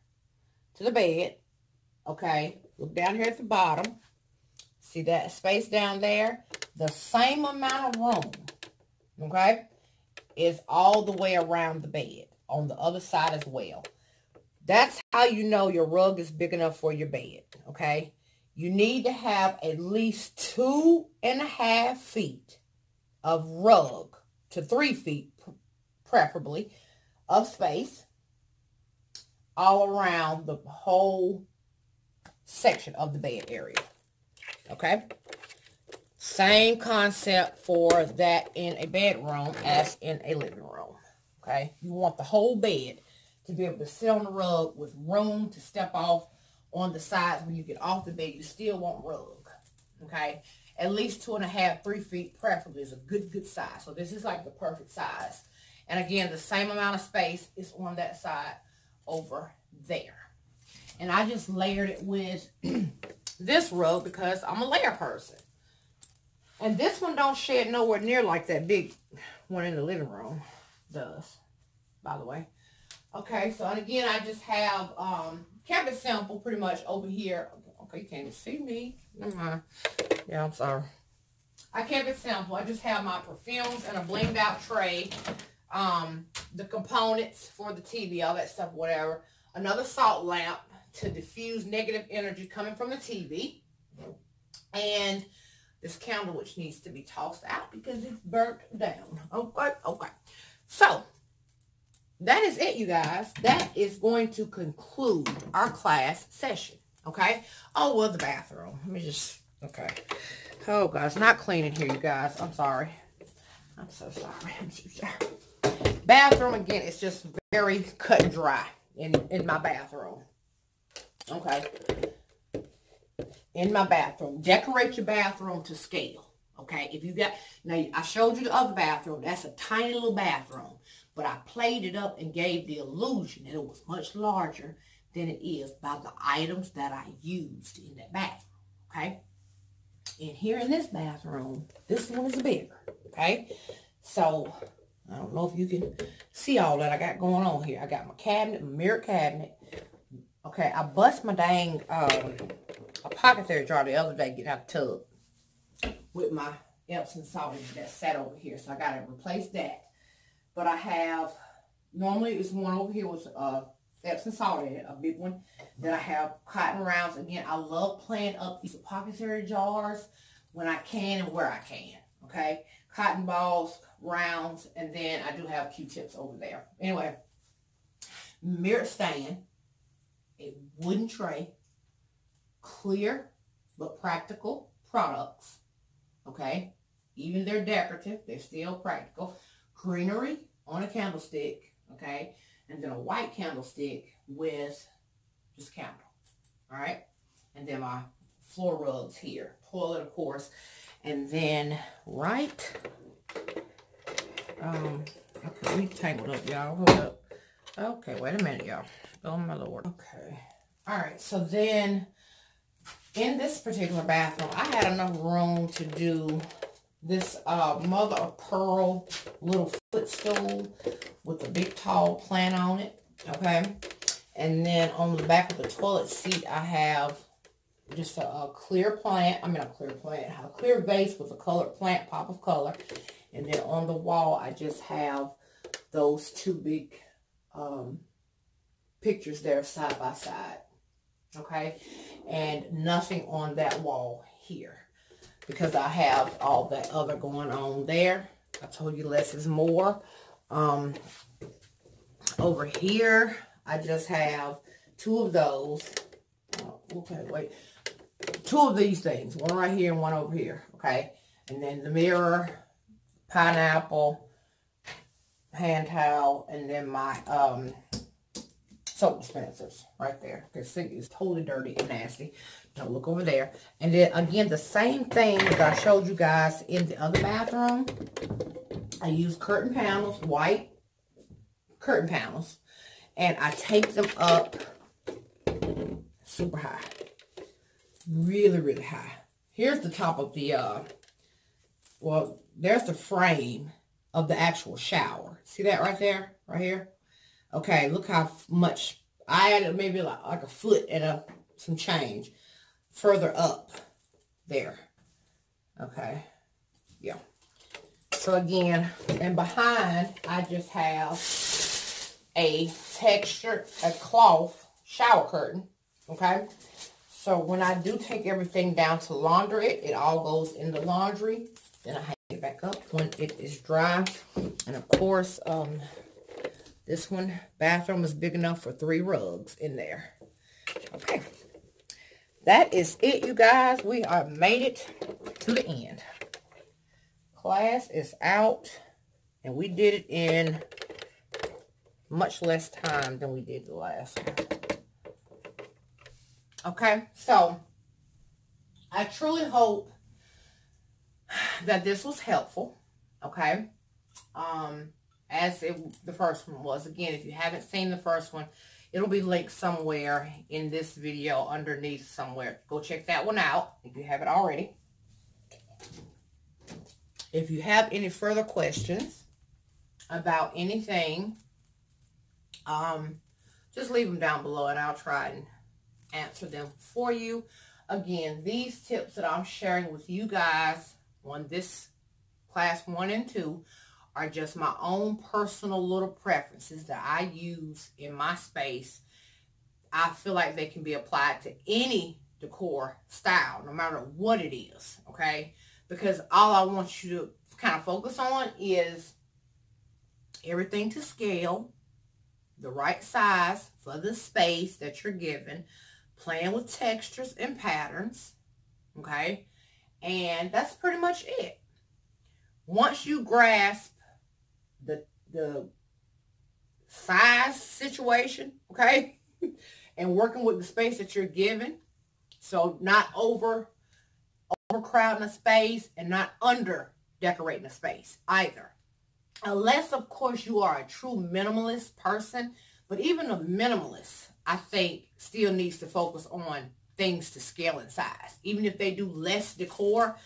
to the bed. Okay. Look down here at the bottom. See that space down there? The same amount of room. Okay is all the way around the bed on the other side as well. That's how you know your rug is big enough for your bed, okay? You need to have at least two and a half feet of rug to three feet, preferably, of space all around the whole section of the bed area, okay? Same concept for that in a bedroom as in a living room. Okay. You want the whole bed to be able to sit on the rug with room to step off on the sides when you get off the bed. You still want rug. Okay. At least two and a half, three feet preferably is a good, good size. So this is like the perfect size. And again, the same amount of space is on that side over there. And I just layered it with this rug because I'm a layer person. And this one don't shed nowhere near like that big one in the living room does, by the way. Okay, so and again, I just have um, kept it simple pretty much over here. Okay, you can't see me. Yeah, I'm sorry. I kept it simple. I just have my perfumes and a blinged out tray. Um, the components for the TV, all that stuff, whatever. Another salt lamp to diffuse negative energy coming from the TV. And this candle which needs to be tossed out because it's burnt down. Okay, okay. So, that is it, you guys. That is going to conclude our class session. Okay? Oh, well, the bathroom. Let me just, okay. Oh, guys, not cleaning here, you guys. I'm sorry. I'm so sorry. I'm so sorry. Bathroom, again, it's just very cut and dry in, in my bathroom. Okay in my bathroom. Decorate your bathroom to scale. Okay, if you got, now I showed you the other bathroom. That's a tiny little bathroom. But I played it up and gave the illusion that it was much larger than it is by the items that I used in that bathroom. Okay. And here in this bathroom, this one is bigger. Okay. So, I don't know if you can see all that I got going on here. I got my cabinet, mirror cabinet. Okay, I bust my dang um, apothecary jar the other day, get out the tub with my Epsom salt that sat over here. So I got to replace that. But I have, normally it's one over here with uh, Epsom salt in it, a big one. Then I have cotton rounds. Again, I love playing up these apothecary jars when I can and where I can. Okay, cotton balls, rounds, and then I do have Q-tips over there. Anyway, mirror stand, a wooden tray, clear but practical products. Okay? Even they're decorative, they're still practical. Greenery on a candlestick, okay? And then a white candlestick with just candle, all right? And then my floor rugs here. Toilet, of course. And then right, um, okay, we tangled up, y'all. Hold up. Okay, wait a minute, y'all. Oh, my Lord. Okay. All right, so then in this particular bathroom, I had enough room to do this uh, mother of pearl little footstool with a big tall plant on it, okay? And then on the back of the toilet seat, I have just a, a clear plant. I mean, a clear plant. A clear vase with a colored plant, pop of color. And then on the wall, I just have those two big um, pictures there side by side. Okay? And nothing on that wall here. Because I have all that other going on there. I told you less is more. Um, over here, I just have two of those. Oh, okay, wait. Two of these things. One right here and one over here. Okay? And then the mirror, pineapple, hand towel, and then my um, soap dispensers right there. The sink is totally dirty and nasty. Don't look over there. And then again, the same thing that I showed you guys in the other bathroom. I use curtain panels, white curtain panels, and I take them up super high. Really, really high. Here's the top of the, uh, well, there's the frame of the actual shower. See that right there? Right here? Okay, look how much, I added maybe like, like a foot and a, some change further up there. Okay, yeah. So again, and behind, I just have a textured, a cloth shower curtain, okay? So when I do take everything down to launder it, it all goes in the laundry. Then I hang it back up when it is dry. And of course, um, this one, bathroom is big enough for three rugs in there. Okay. That is it, you guys. We are made it to the end. Class is out. And we did it in much less time than we did the last one. Okay, so I truly hope that this was helpful. Okay, um, as it, the first one was. Again, if you haven't seen the first one, it'll be linked somewhere in this video underneath somewhere. Go check that one out if you haven't already. If you have any further questions about anything, um, just leave them down below and I'll try and answer them for you. Again, these tips that I'm sharing with you guys on this class one and two are just my own personal little preferences that I use in my space. I feel like they can be applied to any decor style, no matter what it is, okay? Because all I want you to kind of focus on is everything to scale, the right size for the space that you're given, playing with textures and patterns, okay? And that's pretty much it. Once you grasp the, the size situation, okay, and working with the space that you're given, so not over overcrowding a space and not under decorating a space either. Unless, of course, you are a true minimalist person, but even a minimalist, I think, still needs to focus on things to scale and size. Even if they do less decor,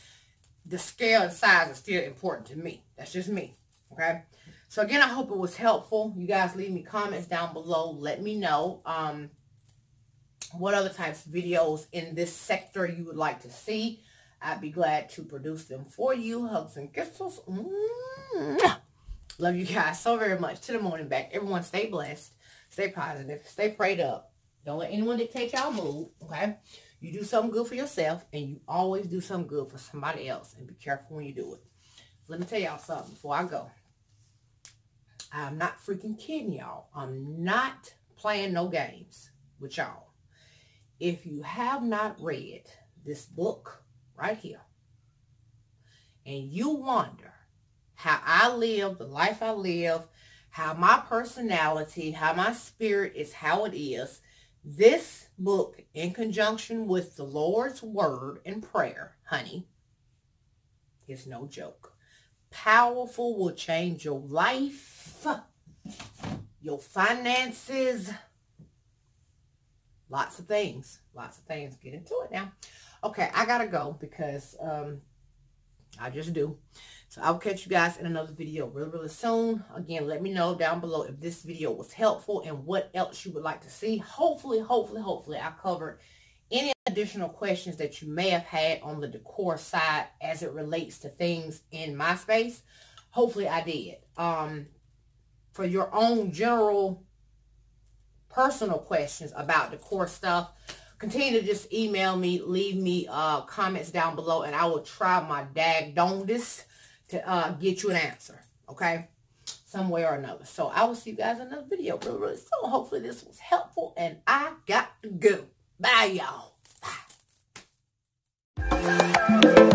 the scale and size is still important to me. That's just me, okay? So again, I hope it was helpful. You guys leave me comments down below. Let me know um, what other types of videos in this sector you would like to see. I'd be glad to produce them for you. Hugs and kisses. Mm -hmm. Love you guys so very much. To the morning back. Everyone stay blessed. Stay positive. Stay prayed up. Don't let anyone dictate y'all mood. Okay? You do something good for yourself. And you always do something good for somebody else. And be careful when you do it. Let me tell y'all something before I go. I'm not freaking kidding y'all. I'm not playing no games with y'all. If you have not read this book right here, and you wonder how I live, the life I live, how my personality, how my spirit is how it is. This book, in conjunction with the Lord's word and prayer, honey, is no joke. Powerful will change your life, your finances, lots of things. Lots of things. Get into it now. Okay, I gotta go because um, I just do. So I'll catch you guys in another video really, really soon. Again, let me know down below if this video was helpful and what else you would like to see. Hopefully, hopefully, hopefully I covered any additional questions that you may have had on the decor side as it relates to things in my space. Hopefully I did. Um, for your own general personal questions about decor stuff, continue to just email me, leave me uh, comments down below, and I will try my dag dongest to uh, get you an answer, okay? Some way or another. So I will see you guys in another video really, really soon. Hopefully this was helpful and I got to go. Bye, y'all. Bye.